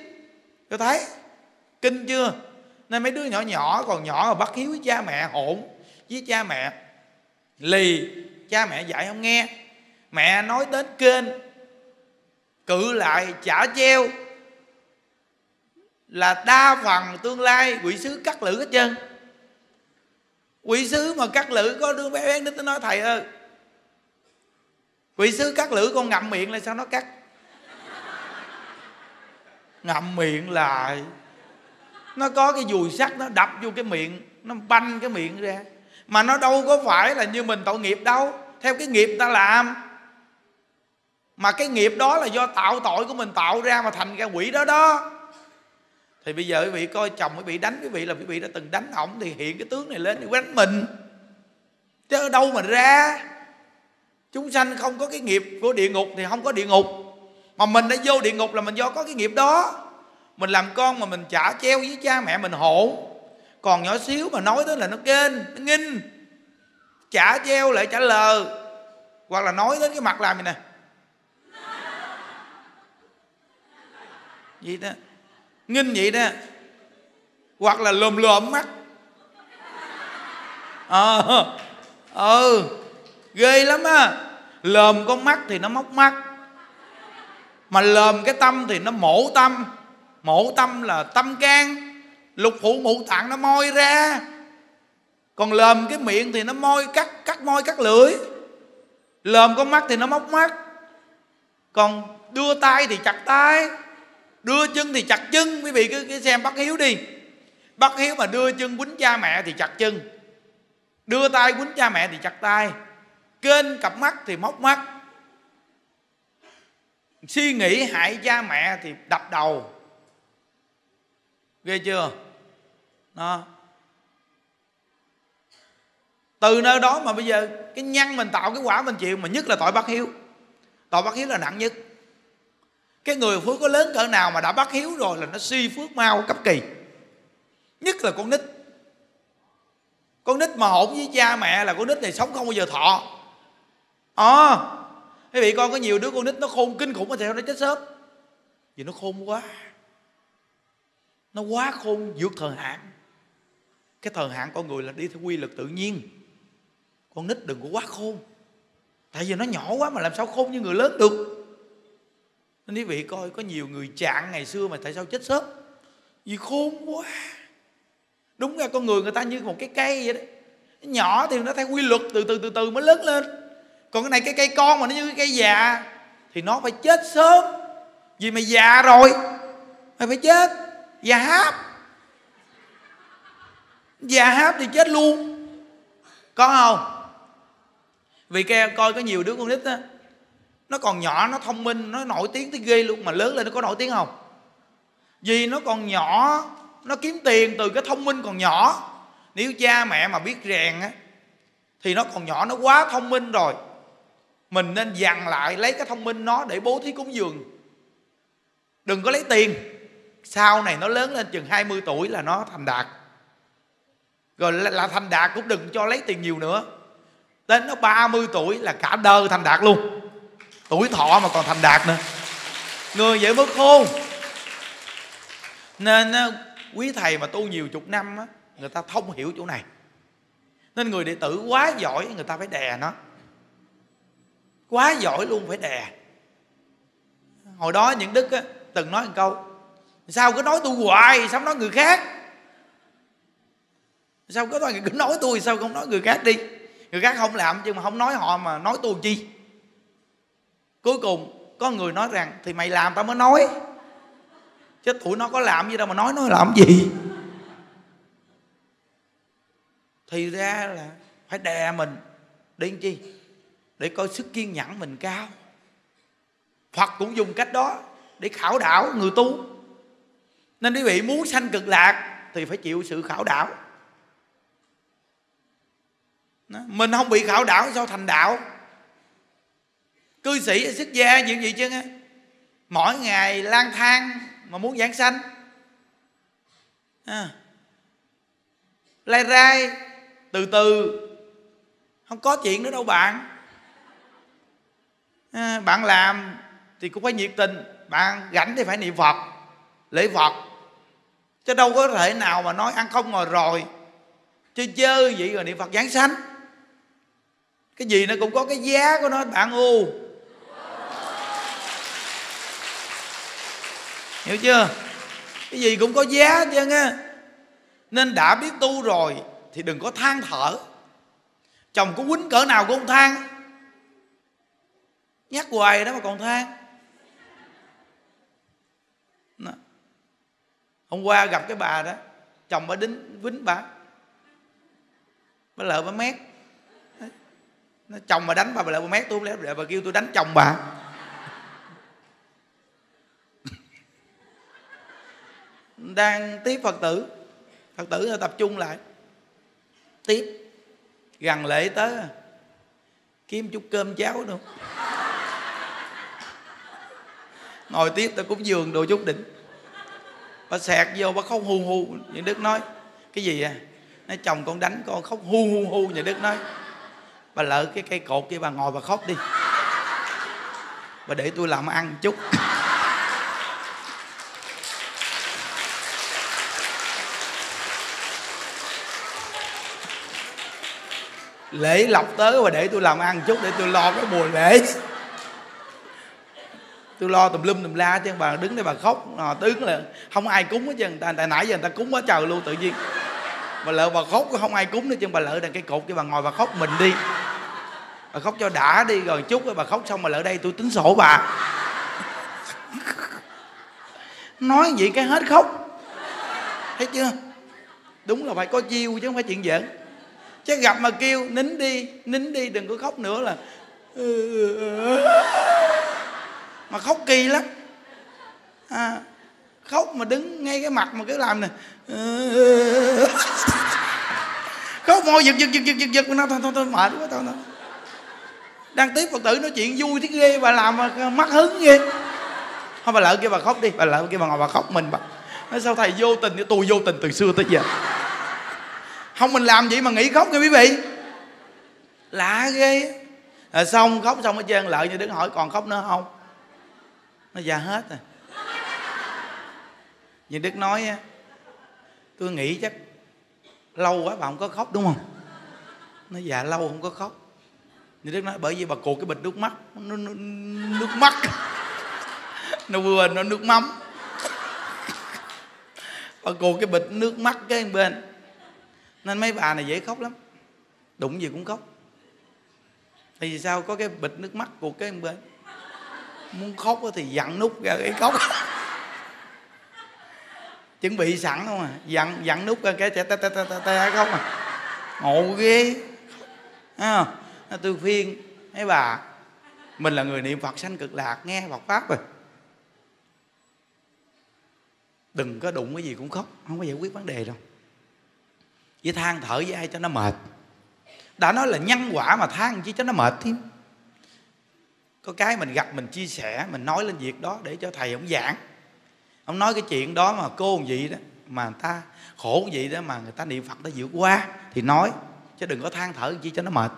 A: Cho thấy? Kinh chưa? Nên mấy đứa nhỏ nhỏ, còn nhỏ mà bắt hiếu với cha mẹ, hỗn với cha mẹ. Lì, cha mẹ dạy không nghe. Mẹ nói đến kênh, cự lại chả treo. Là đa phần tương lai quỷ sứ cắt lử hết trơn. Quỷ sứ mà cắt lử, có đứa bé bé đến tới nói, thầy ơi, quỷ sứ cắt lử con ngậm miệng là sao nó cắt? Ngậm miệng lại. Nó có cái dùi sắt, nó đập vô cái miệng, nó banh cái miệng ra. Mà nó đâu có phải là như mình tội nghiệp đâu. Theo cái nghiệp ta làm. Mà cái nghiệp đó là do tạo tội của mình tạo ra mà thành ra quỷ đó đó. Thì bây giờ quý vị coi chồng quý vị đánh quý vị là quý vị đã từng đánh ổng thì hiện cái tướng này lên thì đánh mình. Chứ ở đâu mà ra. Chúng sanh không có cái nghiệp của địa ngục thì không có địa ngục mà mình đã vô địa ngục là mình do có cái nghiệp đó. Mình làm con mà mình trả treo với cha mẹ mình hộ. Còn nhỏ xíu mà nói tới là nó kênh, nó nghinh. Trả treo lại trả lờ. Hoặc là nói đến cái mặt làm gì nè. Vậy đó. Nghinh vậy đó. Hoặc là lồm lồm mắt. Ờ. ờ. Ừ. Ghê lắm á. Lồm con mắt thì nó móc mắt mà lờm cái tâm thì nó mổ tâm. Mổ tâm là tâm can. Lục phủ ngũ tạng nó moi ra. Còn lờm cái miệng thì nó môi cắt cắt môi cắt lưỡi. Lờm con mắt thì nó móc mắt. Còn đưa tay thì chặt tay. Đưa chân thì chặt chân. Quý vị cứ, cứ xem bắt hiếu đi. Bắt hiếu mà đưa chân quýnh cha mẹ thì chặt chân. Đưa tay quýnh cha mẹ thì chặt tay. Kênh cặp mắt thì móc mắt suy nghĩ hại cha mẹ thì đập đầu. Ghê chưa? Đó. Từ nơi đó mà bây giờ cái nhân mình tạo cái quả mình chịu mà nhất là tội bắt hiếu. Tội bắt hiếu là nặng nhất. Cái người phước có lớn cỡ nào mà đã bắt hiếu rồi là nó suy phước mau cấp kỳ. Nhất là con nít. Con nít mà hỗn với cha mẹ là con nít này sống không bao giờ thọ. Ờ. à, quý vị con có nhiều đứa con nít nó khôn kinh khủng mà sao nó chết sớm. Vì nó khôn quá. Nó quá khôn vượt thời hạn. Cái thời hạn con người là đi theo quy luật tự nhiên. Con nít đừng có quá khôn. Tại vì nó nhỏ quá mà làm sao khôn như người lớn được. Nên quý vị coi, có nhiều người chạng ngày xưa mà tại sao chết sớm? Vì khôn quá. Đúng ra con người người ta như một cái cây vậy đó. Nhỏ thì nó theo quy luật từ từ từ từ mới lớn lên còn cái này, cái cây con mà nó như cái cây già, thì nó phải chết sớm. Vì mày già rồi, mày phải chết. Già háp. Già háp thì chết luôn. Có không? Vì cái, coi có nhiều đứa con nít á, nó còn nhỏ, nó thông minh, nó nổi tiếng tới ghê luôn. Mà lớn lên nó có nổi tiếng không? Vì nó còn nhỏ, nó kiếm tiền từ cái thông minh còn nhỏ. Nếu cha mẹ mà biết rèn á, thì nó còn nhỏ, nó quá thông minh rồi mình nên dằn lại, lấy cái thông minh nó để bố thí cúng dường. Đừng có lấy tiền. Sau này nó lớn lên chừng 20 tuổi là nó thành đạt. Rồi là thành đạt cũng đừng cho lấy tiền nhiều nữa. Đến nó 30 tuổi là cả đời thành đạt luôn. Tuổi thọ mà còn thành đạt nữa. Người vậy mới khôn. Nên ờ, quý thầy mà tu nhiều chục năm á, người ta thông hiểu chỗ này. Nên người đệ tử quá giỏi, người ta phải đè nó quá giỏi luôn phải đè. Hồi đó những đức á, từng nói một câu sao cứ nói tôi hoài sao nói người khác? Sao cứ toàn cứ nói tôi sao không nói người khác đi? Người khác không làm chứ mà không nói họ mà nói tôi chi? Cuối cùng có người nói rằng thì mày làm tao mới nói. Chứ tụi nó có làm gì đâu mà nói nó làm gì? Thì ra là phải đè mình. Đi chi? Để coi sức kiên nhẫn mình cao. Phật cũng dùng cách đó để khảo đảo người tu. Nên quý vị muốn sanh cực lạc thì phải chịu sự khảo đảo. Mình không bị khảo đảo sao thành đạo. Cư sĩ, xuất gia, những gì chứ? Mỗi ngày lang thang mà muốn giảng sanh. À. lai rai, từ từ. Không có chuyện nữa đâu bạn à, bạn làm thì cũng phải nhiệt tình. Bạn rảnh thì phải niệm phật lễ phật. Chứ đâu có thể nào mà nói ăn không ngồi rồi. Chơi chơi vậy rồi niệm phật giảng sanh. Cái gì nó cũng có cái giá của nó bạn u hiểu chưa? Cái gì cũng có giá chứ á. Nên đã biết tu rồi thì đừng có than thở. Chồng có quýnh cỡ nào cũng than nhắc hoài đó mà còn than. Đó. hôm qua gặp cái bà đó, chồng bà đính, quýnh bà. Bà lợ bà mét. Nó chồng mà đánh bà bà lợ bà mét tôi không lẽ? Bà kêu, tôi đánh chồng bà. Đang tiếp phật tử. Phật tử tập trung lại. Tiếp. Gần lễ tới. Kiếm chút cơm cháo nữa ngồi tiếp ta cúng giường đồ chút đỉnh. Bà sẹt vô, bà khóc hu hu. Nhà đức nói, cái gì à? Nói, chồng con đánh con khóc hu hu hu. Nhà đức nói, bà lỡ cái cây cột kia, bà ngồi bà khóc đi. Bà để tôi làm ăn chút. Lễ lọc tới và để tôi làm ăn chút để tôi lo cái mùa lễ tôi lo tùm lum tùm la chứ bà đứng đây bà khóc à, tướng là không ai cúng hết trơn tại, tại nãy giờ người ta cúng quá trời luôn tự nhiên. Bà lỡ bà khóc không ai cúng nữa chứ bà lỡ đằng cái cột kia bà ngồi bà khóc mình đi. Bà khóc cho đã đi rồi chút rồi bà khóc xong mà lỡ đây tôi tính sổ bà. Nói vậy cái hết khóc. Thấy chưa? Đúng là phải có chiêu chứ không phải chuyện giỡn. Chứ gặp mà kêu nín đi nín đi đừng có khóc nữa là mà khóc kỳ lắm. À, khóc mà đứng ngay cái mặt mà cứ làm này khóc môi giật giật giật giật giật giật. Nó thôi thôi thôi mệt quá thôi thôi. Đang tiếp phật tử nói chuyện vui thế ghê bà làm mà mắc hứng ghê. Thôi bà lỡ kia bà khóc đi bà lỡ kia bà ngồi bà khóc mình bà. Nói sao thầy vô tình tôi vô tình từ xưa tới giờ. Không mình làm vậy mà nghĩ khóc nha quý vị. Lạ ghê. À, xong khóc xong hết trơn lợi như đứng hỏi còn khóc nữa không? Nó già hết rồi. Như đức nói á tôi nghĩ chắc lâu quá bà không có khóc đúng không? Nó già lâu không có khóc. Như đức nói bởi vì bà cột cái bịch nước mắt nó, nó, nước mắt. Nó vừa nó nước mắm. Bà cột cái bịch nước mắt cái bên. Nên mấy bà này dễ khóc lắm. Đụng gì cũng khóc. Tại vì sao có cái bịch nước mắt của cái bên? Muốn khóc thì dặn nút ra cái khóc. Chuẩn bị sẵn không à? Dặn dặn nút ra cái te ta ta ta ta khóc à? Ngộ ghê. À, tôi khuyên mấy bà mình là người niệm phật sanh cực lạc nghe phật pháp rồi. Đừng có đụng cái gì cũng khóc không có giải quyết vấn đề đâu. Với than thở với ai cho nó mệt. Đã nói là nhân quả mà than chi cho nó mệt thêm có cái mình gặp, mình chia sẻ, mình nói lên việc đó để cho thầy ông giảng. Ông nói cái chuyện đó mà cô vậy đó, mà người ta khổ vậy đó mà người ta niệm phật đã vượt qua thì nói, chứ đừng có than thở chi cho nó mệt.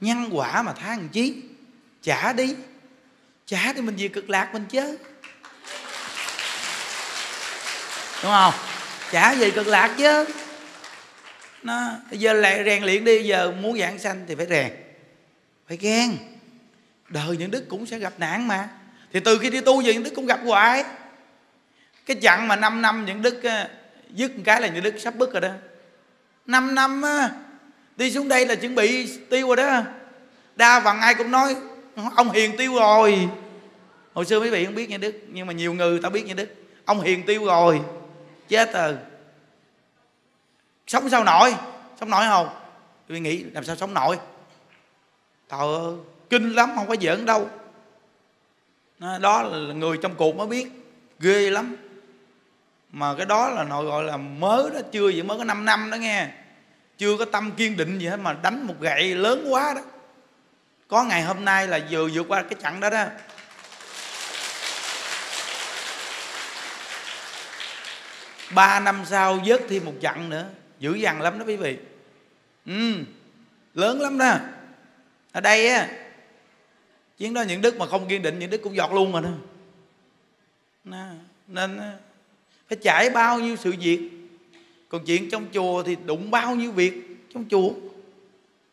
A: Nhân quả mà than chí trả đi. Trả đi mình về cực lạc mình chứ. Đúng không? Trả về cực lạc chứ. Nó giờ lại rèn luyện đi, giờ muốn giảng sanh thì phải rèn. Phải ghen đời những đức cũng sẽ gặp nạn mà. Thì từ khi đi tu về, những đức cũng gặp hoài. Cái chặng mà 5 năm những đức ờ, dứt một cái là những đức sắp bứt rồi đó. 5 năm á, đi xuống đây là chuẩn bị tiêu rồi đó. Đa phần ai cũng nói, ông hiền tiêu rồi. Hồi xưa mấy vị không biết như đức, nhưng mà nhiều người ta biết như đức, ông hiền tiêu rồi, chết rồi. Sống sao nổi? Sống nổi không? Tôi nghĩ làm sao sống nổi? Trời ơi kinh lắm, không có giỡn đâu. Đó là người trong cuộc mới biết. Ghê lắm. Mà cái đó là nội gọi là mới đó, chưa vậy mới có 5 năm đó nghe. Chưa có tâm kiên định gì hết mà đánh một gậy lớn quá đó. Có ngày hôm nay là vừa vượt qua cái chặng đó đó. Ba năm sau vớt thêm một chặng nữa. Dữ dằn lắm đó quý vị. Ừ lớn lắm đó. Ở đây á chiến đó những đức mà không kiên định, những đức cũng giọt luôn rồi đó nên à, phải trải bao nhiêu sự việc. Còn chuyện trong chùa thì đụng bao nhiêu việc trong chùa.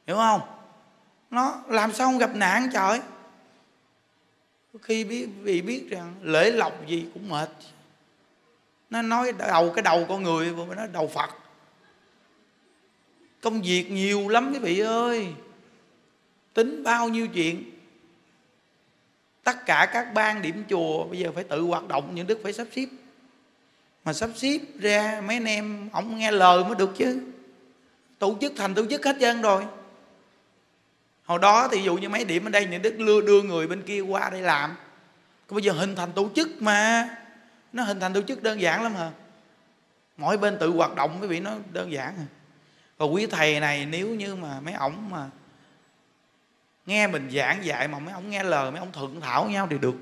A: Hiểu không? Nó làm sao không gặp nạn trời? Khi biết, vì biết rằng lễ lộc gì cũng mệt. Nó nói đầu, cái đầu con người mà nó đầu phật. Công việc nhiều lắm quý vị ơi. Tính bao nhiêu chuyện tất cả các ban điểm chùa bây giờ phải tự hoạt động những đức phải sắp xếp. Mà sắp xếp ra mấy anh em ông nghe lời mới được chứ. Tổ chức thành tổ chức hết trơn rồi. Hồi đó thì dụ như mấy điểm ở đây những đức đưa, đưa người bên kia qua đây làm. Còn bây giờ hình thành tổ chức mà. Nó hình thành tổ chức đơn giản lắm hả? Mỗi bên tự hoạt động quý vị nó đơn giản rồi và quý thầy này nếu như mà mấy ổng mà nghe mình giảng dạy mà mấy ông nghe lời mấy ông thuận thảo nhau thì được.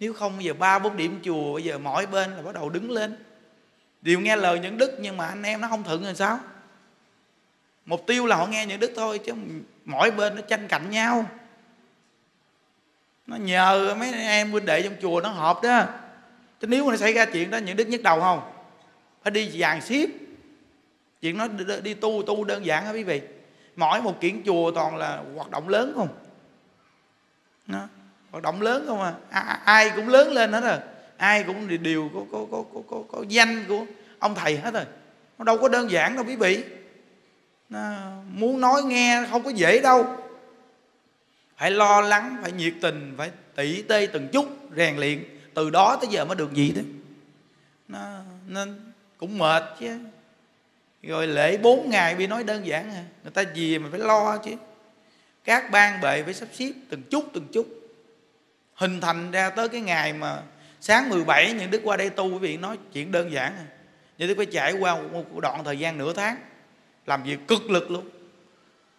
A: Nếu không bây giờ ba bốn điểm chùa bây giờ mỗi bên là bắt đầu đứng lên. Đều nghe lời những đức nhưng mà anh em nó không thuận rồi sao? Mục tiêu là họ nghe những đức thôi chứ mỗi bên nó tranh cạnh nhau. Nó nhờ mấy em huynh đệ trong chùa nó họp đó. Chứ nếu mà xảy ra chuyện đó những đức nhức đầu không? Phải đi dàn xếp chuyện nó đi, đi tu tu đơn giản hả quý vị? Mỗi một kiện chùa toàn là hoạt động lớn không? Đó. hoạt động lớn không à. à ai cũng lớn lên hết rồi. Ai cũng đều có có, có có có có danh của ông thầy hết rồi. Nó đâu có đơn giản đâu quý vị. Nó, muốn nói nghe không có dễ đâu. Phải lo lắng phải nhiệt tình phải tỉ tê từng chút rèn luyện. Từ đó tới giờ mới được gì đó. Nó, nên cũng mệt chứ rồi lễ bốn ngày bị nói đơn giản à. Người ta gì mà phải lo chứ. Các ban bệ phải sắp xếp từng chút từng chút. Hình thành ra tới cái ngày mà sáng 17 những đức qua đây tu quý vị nói chuyện đơn giản à. Nhưng đức phải trải qua một đoạn thời gian nửa tháng, làm việc cực lực luôn.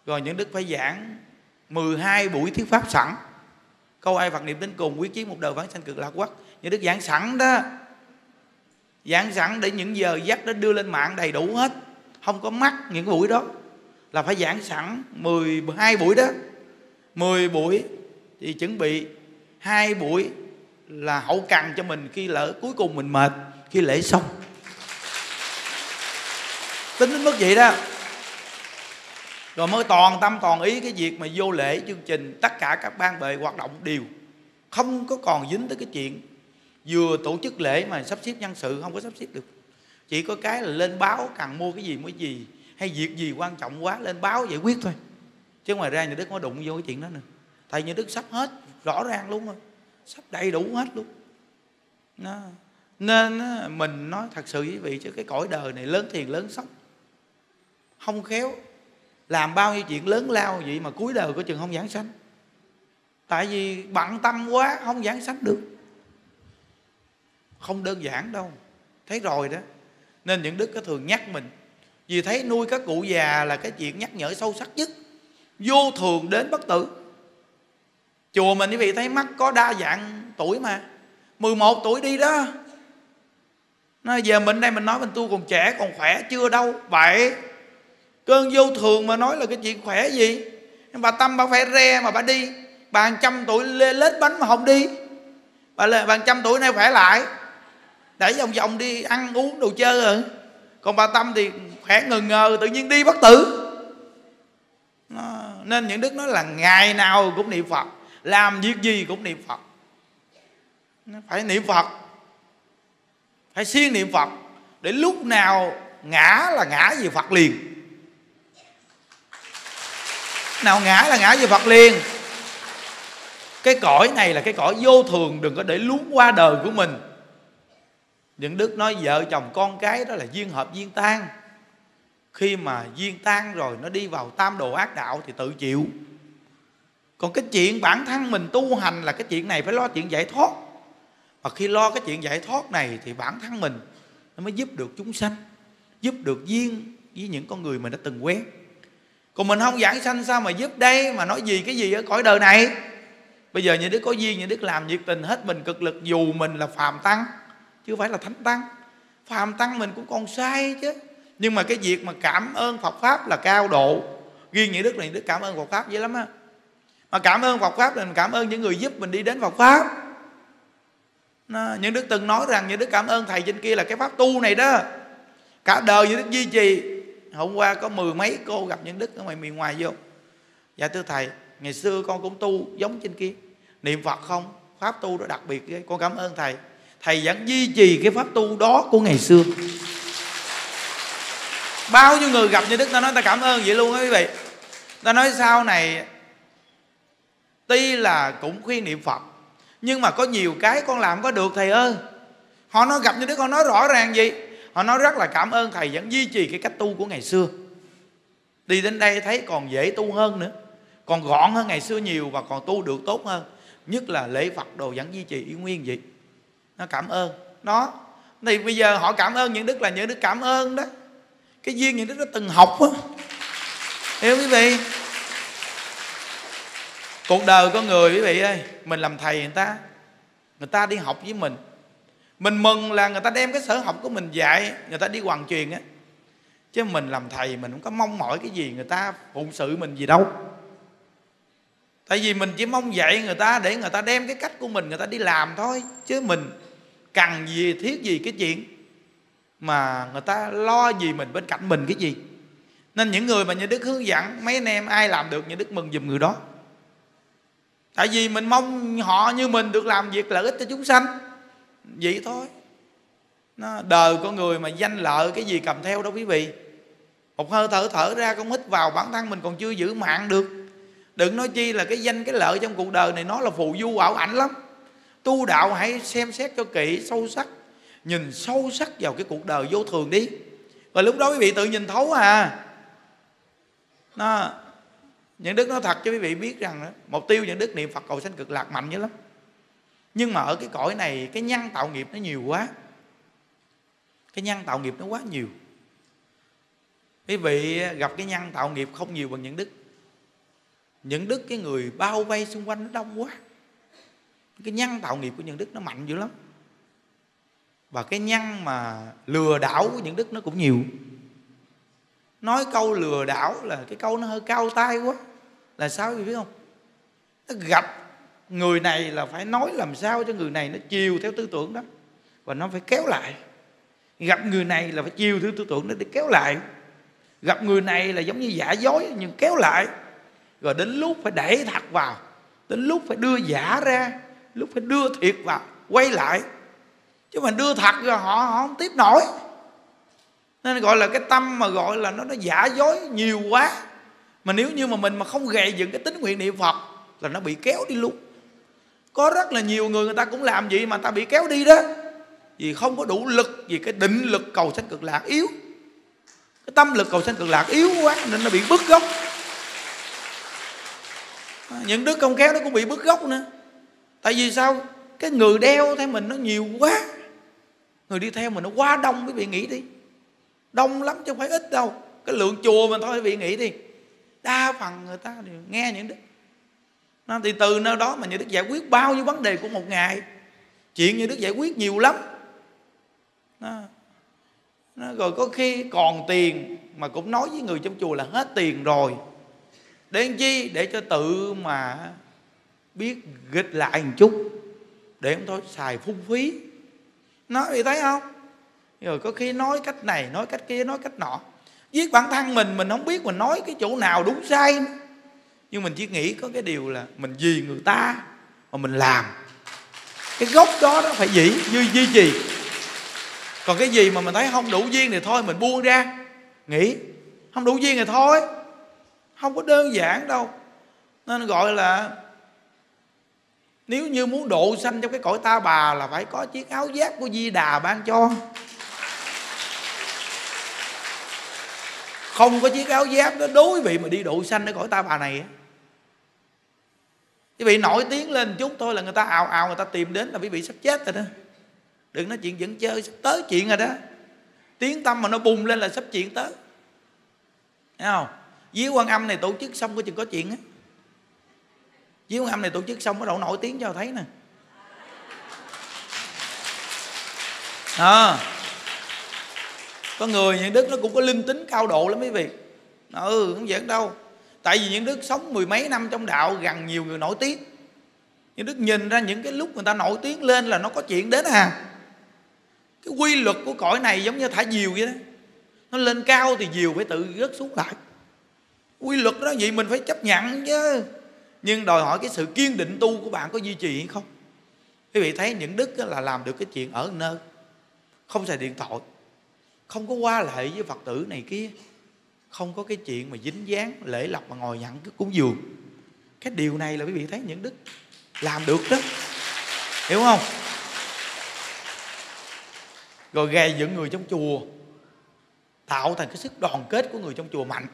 A: Rồi những đức phải giảng 12 buổi thuyết pháp sẵn. Câu ai phật niệm đến cùng, quyết chí một đời vãng sanh cực lạc quốc những đức giảng sẵn đó, giảng sẵn để những giờ dắt đó đưa lên mạng đầy đủ hết không có mắc những buổi đó. Là phải giảng sẵn 12 buổi đó. 10 buổi thì chuẩn bị. Hai buổi là hậu cần cho mình khi lỡ cuối cùng mình mệt, khi lễ xong. Tính đến mức vậy đó. Rồi mới toàn tâm, toàn ý cái việc mà vô lễ chương trình, tất cả các ban bệ hoạt động đều. Không có còn dính tới cái chuyện vừa tổ chức lễ mà sắp xếp nhân sự, không có sắp xếp được chỉ có cái là lên báo cần mua cái gì mới gì. Hay việc gì quan trọng quá lên báo giải quyết thôi. Chứ ngoài ra nhà đức có đụng vô cái chuyện đó nữa. Thầy nhà đức sắp hết, rõ ràng luôn rồi. Sắp đầy đủ hết luôn. Đó. nên mình nói thật sự với vị chứ cái cõi đời này lớn thiền lớn sốc không khéo. Làm bao nhiêu chuyện lớn lao vậy mà cuối đời của chừng không giảng sanh. Tại vì bận tâm quá không giảng sanh được. Không đơn giản đâu. Thấy rồi đó nên những đức có thường nhắc mình. Vì thấy nuôi các cụ già là cái chuyện nhắc nhở sâu sắc nhất. Vô thường đến bất tử. Chùa mình quý vị thấy mắt có đa dạng tuổi mà. 11 tuổi đi đó. Nó giờ mình đây mình nói mình tu còn trẻ, còn khỏe, chưa đâu. Vậy, cơn vô thường mà nói là cái chuyện khỏe gì? Bà tâm bà phải re mà bà đi. Bà trăm tuổi lê lết bánh mà không đi. Bà bà trăm tuổi nay khỏe lại để vòng vòng đi ăn uống đồ chơi rồi. Còn bà tâm thì khỏe ngờ ngờ, tự nhiên đi bất tử. Nên những đức nói là ngày nào cũng niệm phật, làm việc gì cũng niệm phật. Phải niệm phật, phải siêng niệm phật, để lúc nào ngã là ngã về phật liền. Nào ngã là ngã về phật liền. Cái cõi này là cái cõi vô thường, đừng có để lún qua đời của mình những đức nói vợ chồng con cái đó là duyên hợp duyên tan. Khi mà duyên tan rồi, nó đi vào tam đồ ác đạo thì tự chịu. Còn cái chuyện bản thân mình tu hành là cái chuyện này phải lo chuyện giải thoát. Và khi lo cái chuyện giải thoát này thì bản thân mình nó mới giúp được chúng sanh, giúp được duyên với những con người mình đã từng quen. Còn mình không giảng sanh sao mà giúp đây, mà nói gì cái gì ở cõi đời này? Bây giờ những đứa có duyên, những đứa làm nhiệt tình hết mình, cực lực dù mình là phàm tăng chứ phải là thánh tăng. Phàm tăng mình cũng còn sai chứ. Nhưng mà cái việc mà cảm ơn Phật pháp là cao độ. Riêng những đức là những đức cảm ơn Phật pháp dễ lắm á. Mà cảm ơn Phật pháp là mình cảm ơn những người giúp mình đi đến Phật pháp. Nó, những đức từng nói rằng những đức cảm ơn thầy trên kia là cái pháp tu này đó. Cả đời những đức duy trì. Hôm qua có mười mấy cô gặp những đức ở ngoài miền ngoài vô. Dạ thưa thầy ngày xưa con cũng tu giống trên kia. Niệm phật không? Pháp tu đó đặc biệt ghê. Con cảm ơn thầy thầy vẫn duy trì cái pháp tu đó của ngày xưa. Bao nhiêu người gặp như đức ta nói, ta cảm ơn vậy luôn á quý vị. Ta nói sau này, tuy là cũng khuyên niệm phật, nhưng mà có nhiều cái con làm có được, thầy ơi. Họ nói gặp như đức con nói rõ ràng gì họ nói rất là cảm ơn thầy vẫn duy trì cái cách tu của ngày xưa. Đi đến đây thấy còn dễ tu hơn nữa, còn gọn hơn ngày xưa nhiều và còn tu được tốt hơn. Nhất là lễ phật đồ vẫn duy trì y nguyên vậy nó cảm ơn. Đó. Thì bây giờ họ cảm ơn những đức là những đức cảm ơn đó. Cái duyên những đức nó từng học á. Hiểu quý vị? Cuộc đời con người quý vị ơi, mình làm thầy người ta người ta đi học với mình. Mình mừng là người ta đem cái sở học của mình dạy, người ta đi hoàn truyền á. Chứ mình làm thầy mình không có mong mỏi cái gì người ta phụng sự mình gì đâu tại vì mình chỉ mong dạy người ta để người ta đem cái cách của mình, người ta đi làm thôi. Chứ mình cần gì, thiết gì cái chuyện mà người ta lo gì mình bên cạnh mình cái gì. Nên những người mà như đức hướng dẫn, mấy anh em ai làm được như đức mừng giùm người đó. Tại vì mình mong họ như mình được làm việc lợi ích cho chúng sanh. Vậy thôi. Nó, đời con người mà danh lợi cái gì cầm theo đó quý vị. Một hơi thở thở ra con hít vào, bản thân mình còn chưa giữ mạng được đừng nói chi là cái danh cái lợi trong cuộc đời này nó là phù du ảo ảnh lắm. Tu đạo hãy xem xét cho kỹ sâu sắc. Nhìn sâu sắc vào cái cuộc đời vô thường đi. Và lúc đó quý vị tự nhìn thấu à. Nó những đức nói thật cho quý vị biết rằng đó, mục tiêu những đức niệm phật cầu sanh cực lạc mạnh dữ lắm. Nhưng mà ở cái cõi này cái nhân tạo nghiệp nó nhiều quá. Cái nhân tạo nghiệp nó quá nhiều. Quý vị gặp cái nhân tạo nghiệp không nhiều bằng những đức những đức, cái người bao vây xung quanh nó đông quá. Cái nhân tạo nghiệp của những đức nó mạnh dữ lắm. Và cái nhân mà lừa đảo của những đức nó cũng nhiều. Nói câu lừa đảo là cái câu nó hơi cao tay quá. Là sao quý biết không? Nó gặp người này là phải nói làm sao cho người này nó chiều theo tư tưởng đó. Và nó phải kéo lại. Gặp người này là phải chiều theo tư tưởng nó để kéo lại. Gặp người này là giống như giả dối nhưng kéo lại rồi đến lúc phải đẩy thật vào, đến lúc phải đưa giả ra, lúc phải đưa thiệt vào, quay lại. Chứ mà đưa thật rồi họ họ không tiếp nổi. Nên gọi là cái tâm mà gọi là nó nó giả dối nhiều quá. Mà nếu như mà mình mà không gầy dựng cái tính nguyện niệm phật là nó bị kéo đi luôn. Có rất là nhiều người người ta cũng làm gì mà ta bị kéo đi đó. Vì không có đủ lực, vì cái định lực cầu sanh cực lạc yếu. Cái tâm lực cầu sanh cực lạc yếu quá, nên nó bị bứt gốc những đứa công kéo nó cũng bị bứt gốc nữa. Tại vì sao? Cái người đeo theo mình nó nhiều quá. Người đi theo mình nó quá đông quý vị nghĩ đi. Đông lắm chứ không phải ít đâu. Cái lượng chùa mình thôi quý vị nghĩ đi. Đa phần người ta đều nghe những đức nó thì từ nơi đó mà những đức giải quyết bao nhiêu vấn đề của một ngày. Chuyện như đức giải quyết nhiều lắm. Nó, Nó, rồi có khi còn tiền mà cũng nói với người trong chùa là hết tiền rồi để chi? Để cho tự mà biết nghịch lại một chút. Để không thôi, xài phung phí. Nói vậy thấy không? Rồi có khi nói cách này, nói cách kia, nói cách nọ. Viết bản thân mình mình không biết mình nói cái chỗ nào đúng sai. Nhưng mình chỉ nghĩ có cái điều là mình vì người ta mà mình làm. Cái gốc đó nó phải dĩ, duy duy trì. Còn cái gì mà mình thấy không đủ duyên thì thôi, mình buông ra. Nghĩ, không đủ duyên thì thôi không có đơn giản đâu. Nên gọi là, nếu như muốn độ sanh trong cái cõi ta bà là phải có chiếc áo giáp của di đà ban cho. Không có chiếc áo giáp đó đối vị mà đi độ sanh ở cõi ta bà này quý vị nổi tiếng lên chút thôi là người ta ào ào, người ta tìm đến là quý vị sắp chết rồi đó. Đừng nói chuyện dẫn chơi, sắp tới chuyện rồi đó. Tiếng tâm mà nó bùng lên là sắp chuyện tới. Thấy không? Với quan âm này tổ chức xong có chừng có chuyện á. Với quan âm này tổ chức xong bắt đầu nổi tiếng cho thấy nè. À, có người những đức nó cũng có linh tính cao độ lắm quý vị. Ừ không giỡn đâu. Tại vì những đức sống mười mấy năm trong đạo gần nhiều người nổi tiếng. Những đức nhìn ra những cái lúc người ta nổi tiếng lên là nó có chuyện đến à. Cái quy luật của cõi này giống như thả diều vậy đó. Nó lên cao thì diều phải tự rớt xuống lại quy luật đó vậy mình phải chấp nhận chứ. Nhưng đòi hỏi cái sự kiên định tu của bạn có duy trì hay không? Quý vị thấy những đức là làm được cái chuyện ở nơi. Không xài điện thoại. Không có qua lệ với phật tử này kia. Không có cái chuyện mà dính dáng, lễ lọc mà ngồi nhận cái cúng dường. Cái điều này là quý vị thấy những đức làm được đó. Hiểu không? Rồi gây dựng người trong chùa. Tạo thành cái sức đoàn kết của người trong chùa mạnh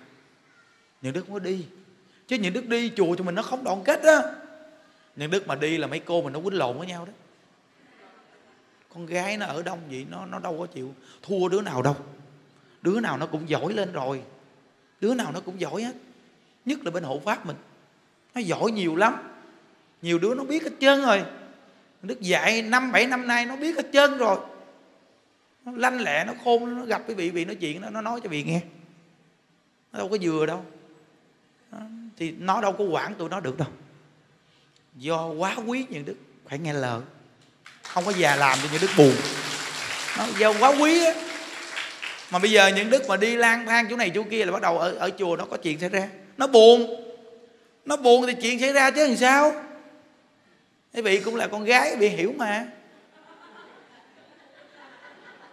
A: những đức mới đi. Chứ những đức đi, chùa cho mình nó không đoàn kết đó những đức mà đi là mấy cô mình nó quýnh lộn với nhau đó. Con gái nó ở đông vậy, nó nó đâu có chịu thua đứa nào đâu. Đứa nào nó cũng giỏi lên rồi. Đứa nào nó cũng giỏi hết. Nhất là bên hộ pháp mình. Nó giỏi nhiều lắm. Nhiều đứa nó biết hết trơn rồi. Đức dạy năm, bảy năm nay nó biết hết trơn rồi. Nó lanh lẹ, nó khôn, nó gặp cái vị vị nói chuyện nó nó nói cho vị nghe. Nó đâu có vừa đâu thì nó đâu có quản tụi nó được đâu. Do quá quý những đức phải nghe lời. Không có già làm cho những đức buồn. Nó do quá quý á. Mà bây giờ những đức mà đi lang thang chỗ này chỗ kia là bắt đầu ở ở chùa nó có chuyện xảy ra. Nó buồn. Nó buồn thì chuyện xảy ra chứ làm sao? Quý vị cũng là con gái bị hiểu mà.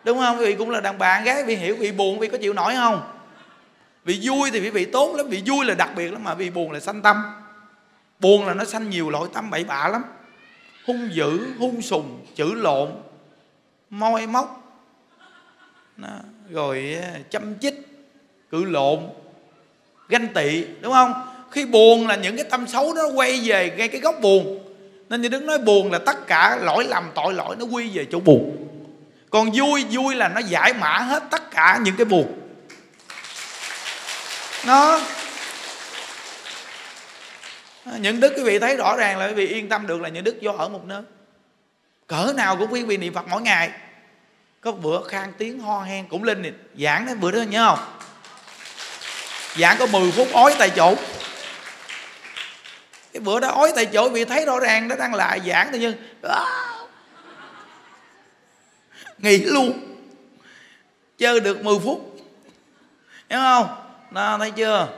A: Đúng không? Quý vị cũng là đàn bà gái bị hiểu bị buồn vì có chịu nổi không? Vì vui thì quý vị tốt lắm, vì vui là đặc biệt lắm mà, vì buồn là sanh tâm. Buồn là nó sanh nhiều loại tâm bậy bạ lắm. Hung dữ, hung sùng, chữ lộn, moi móc đó. rồi chăm chích, cự lộn, ganh tị, đúng không? Khi buồn là những cái tâm xấu nó quay về ngay cái gốc buồn. Nên như đứng nói buồn là tất cả lỗi lầm, tội lỗi nó quy về chỗ buồn. Còn vui vui là nó giải mã hết tất cả những cái buồn nó những đức quý vị thấy rõ ràng là quý vị yên tâm được là những đức do ở một nơi. Cỡ nào cũng quý vị niệm phật mỗi ngày. Có bữa khang tiếng ho hen cũng lên giảng đến bữa đó nhớ không? Giảng có 10 phút ói tại chỗ. Cái bữa đó ói tại chỗ vì thấy rõ ràng nó đang lại giảng tự nhiên à, nghỉ luôn. Chơi được 10 phút. Hiểu không? Nó thấy chưa?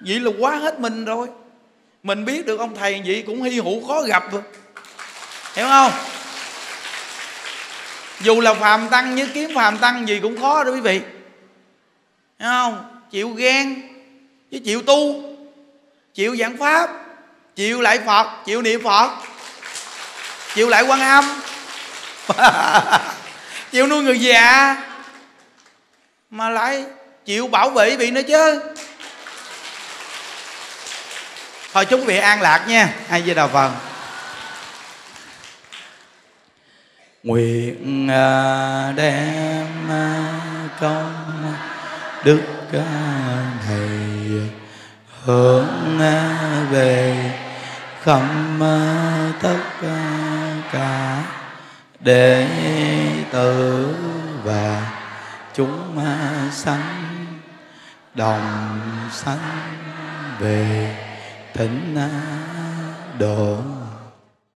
A: Vậy là quá hết mình rồi. Mình biết được ông thầy vậy cũng hy hữu khó gặp rồi hiểu không? Dù là phàm tăng như kiếm phàm tăng gì cũng khó đó quý vị. Hiểu không? Chịu ghen chứ chịu tu, chịu giảng pháp, chịu lại phật, chịu niệm phật, chịu lại quan âm, chịu nuôi người già. Mà lại chịu bảo vệ bị nữa chứ. Thôi chúng vị an lạc nha, ai với đạo phật nguyện à, đem à, công đức à, này hướng về khắp tất cả đệ tử và chúng sanh đồng sanh về thịnh độ.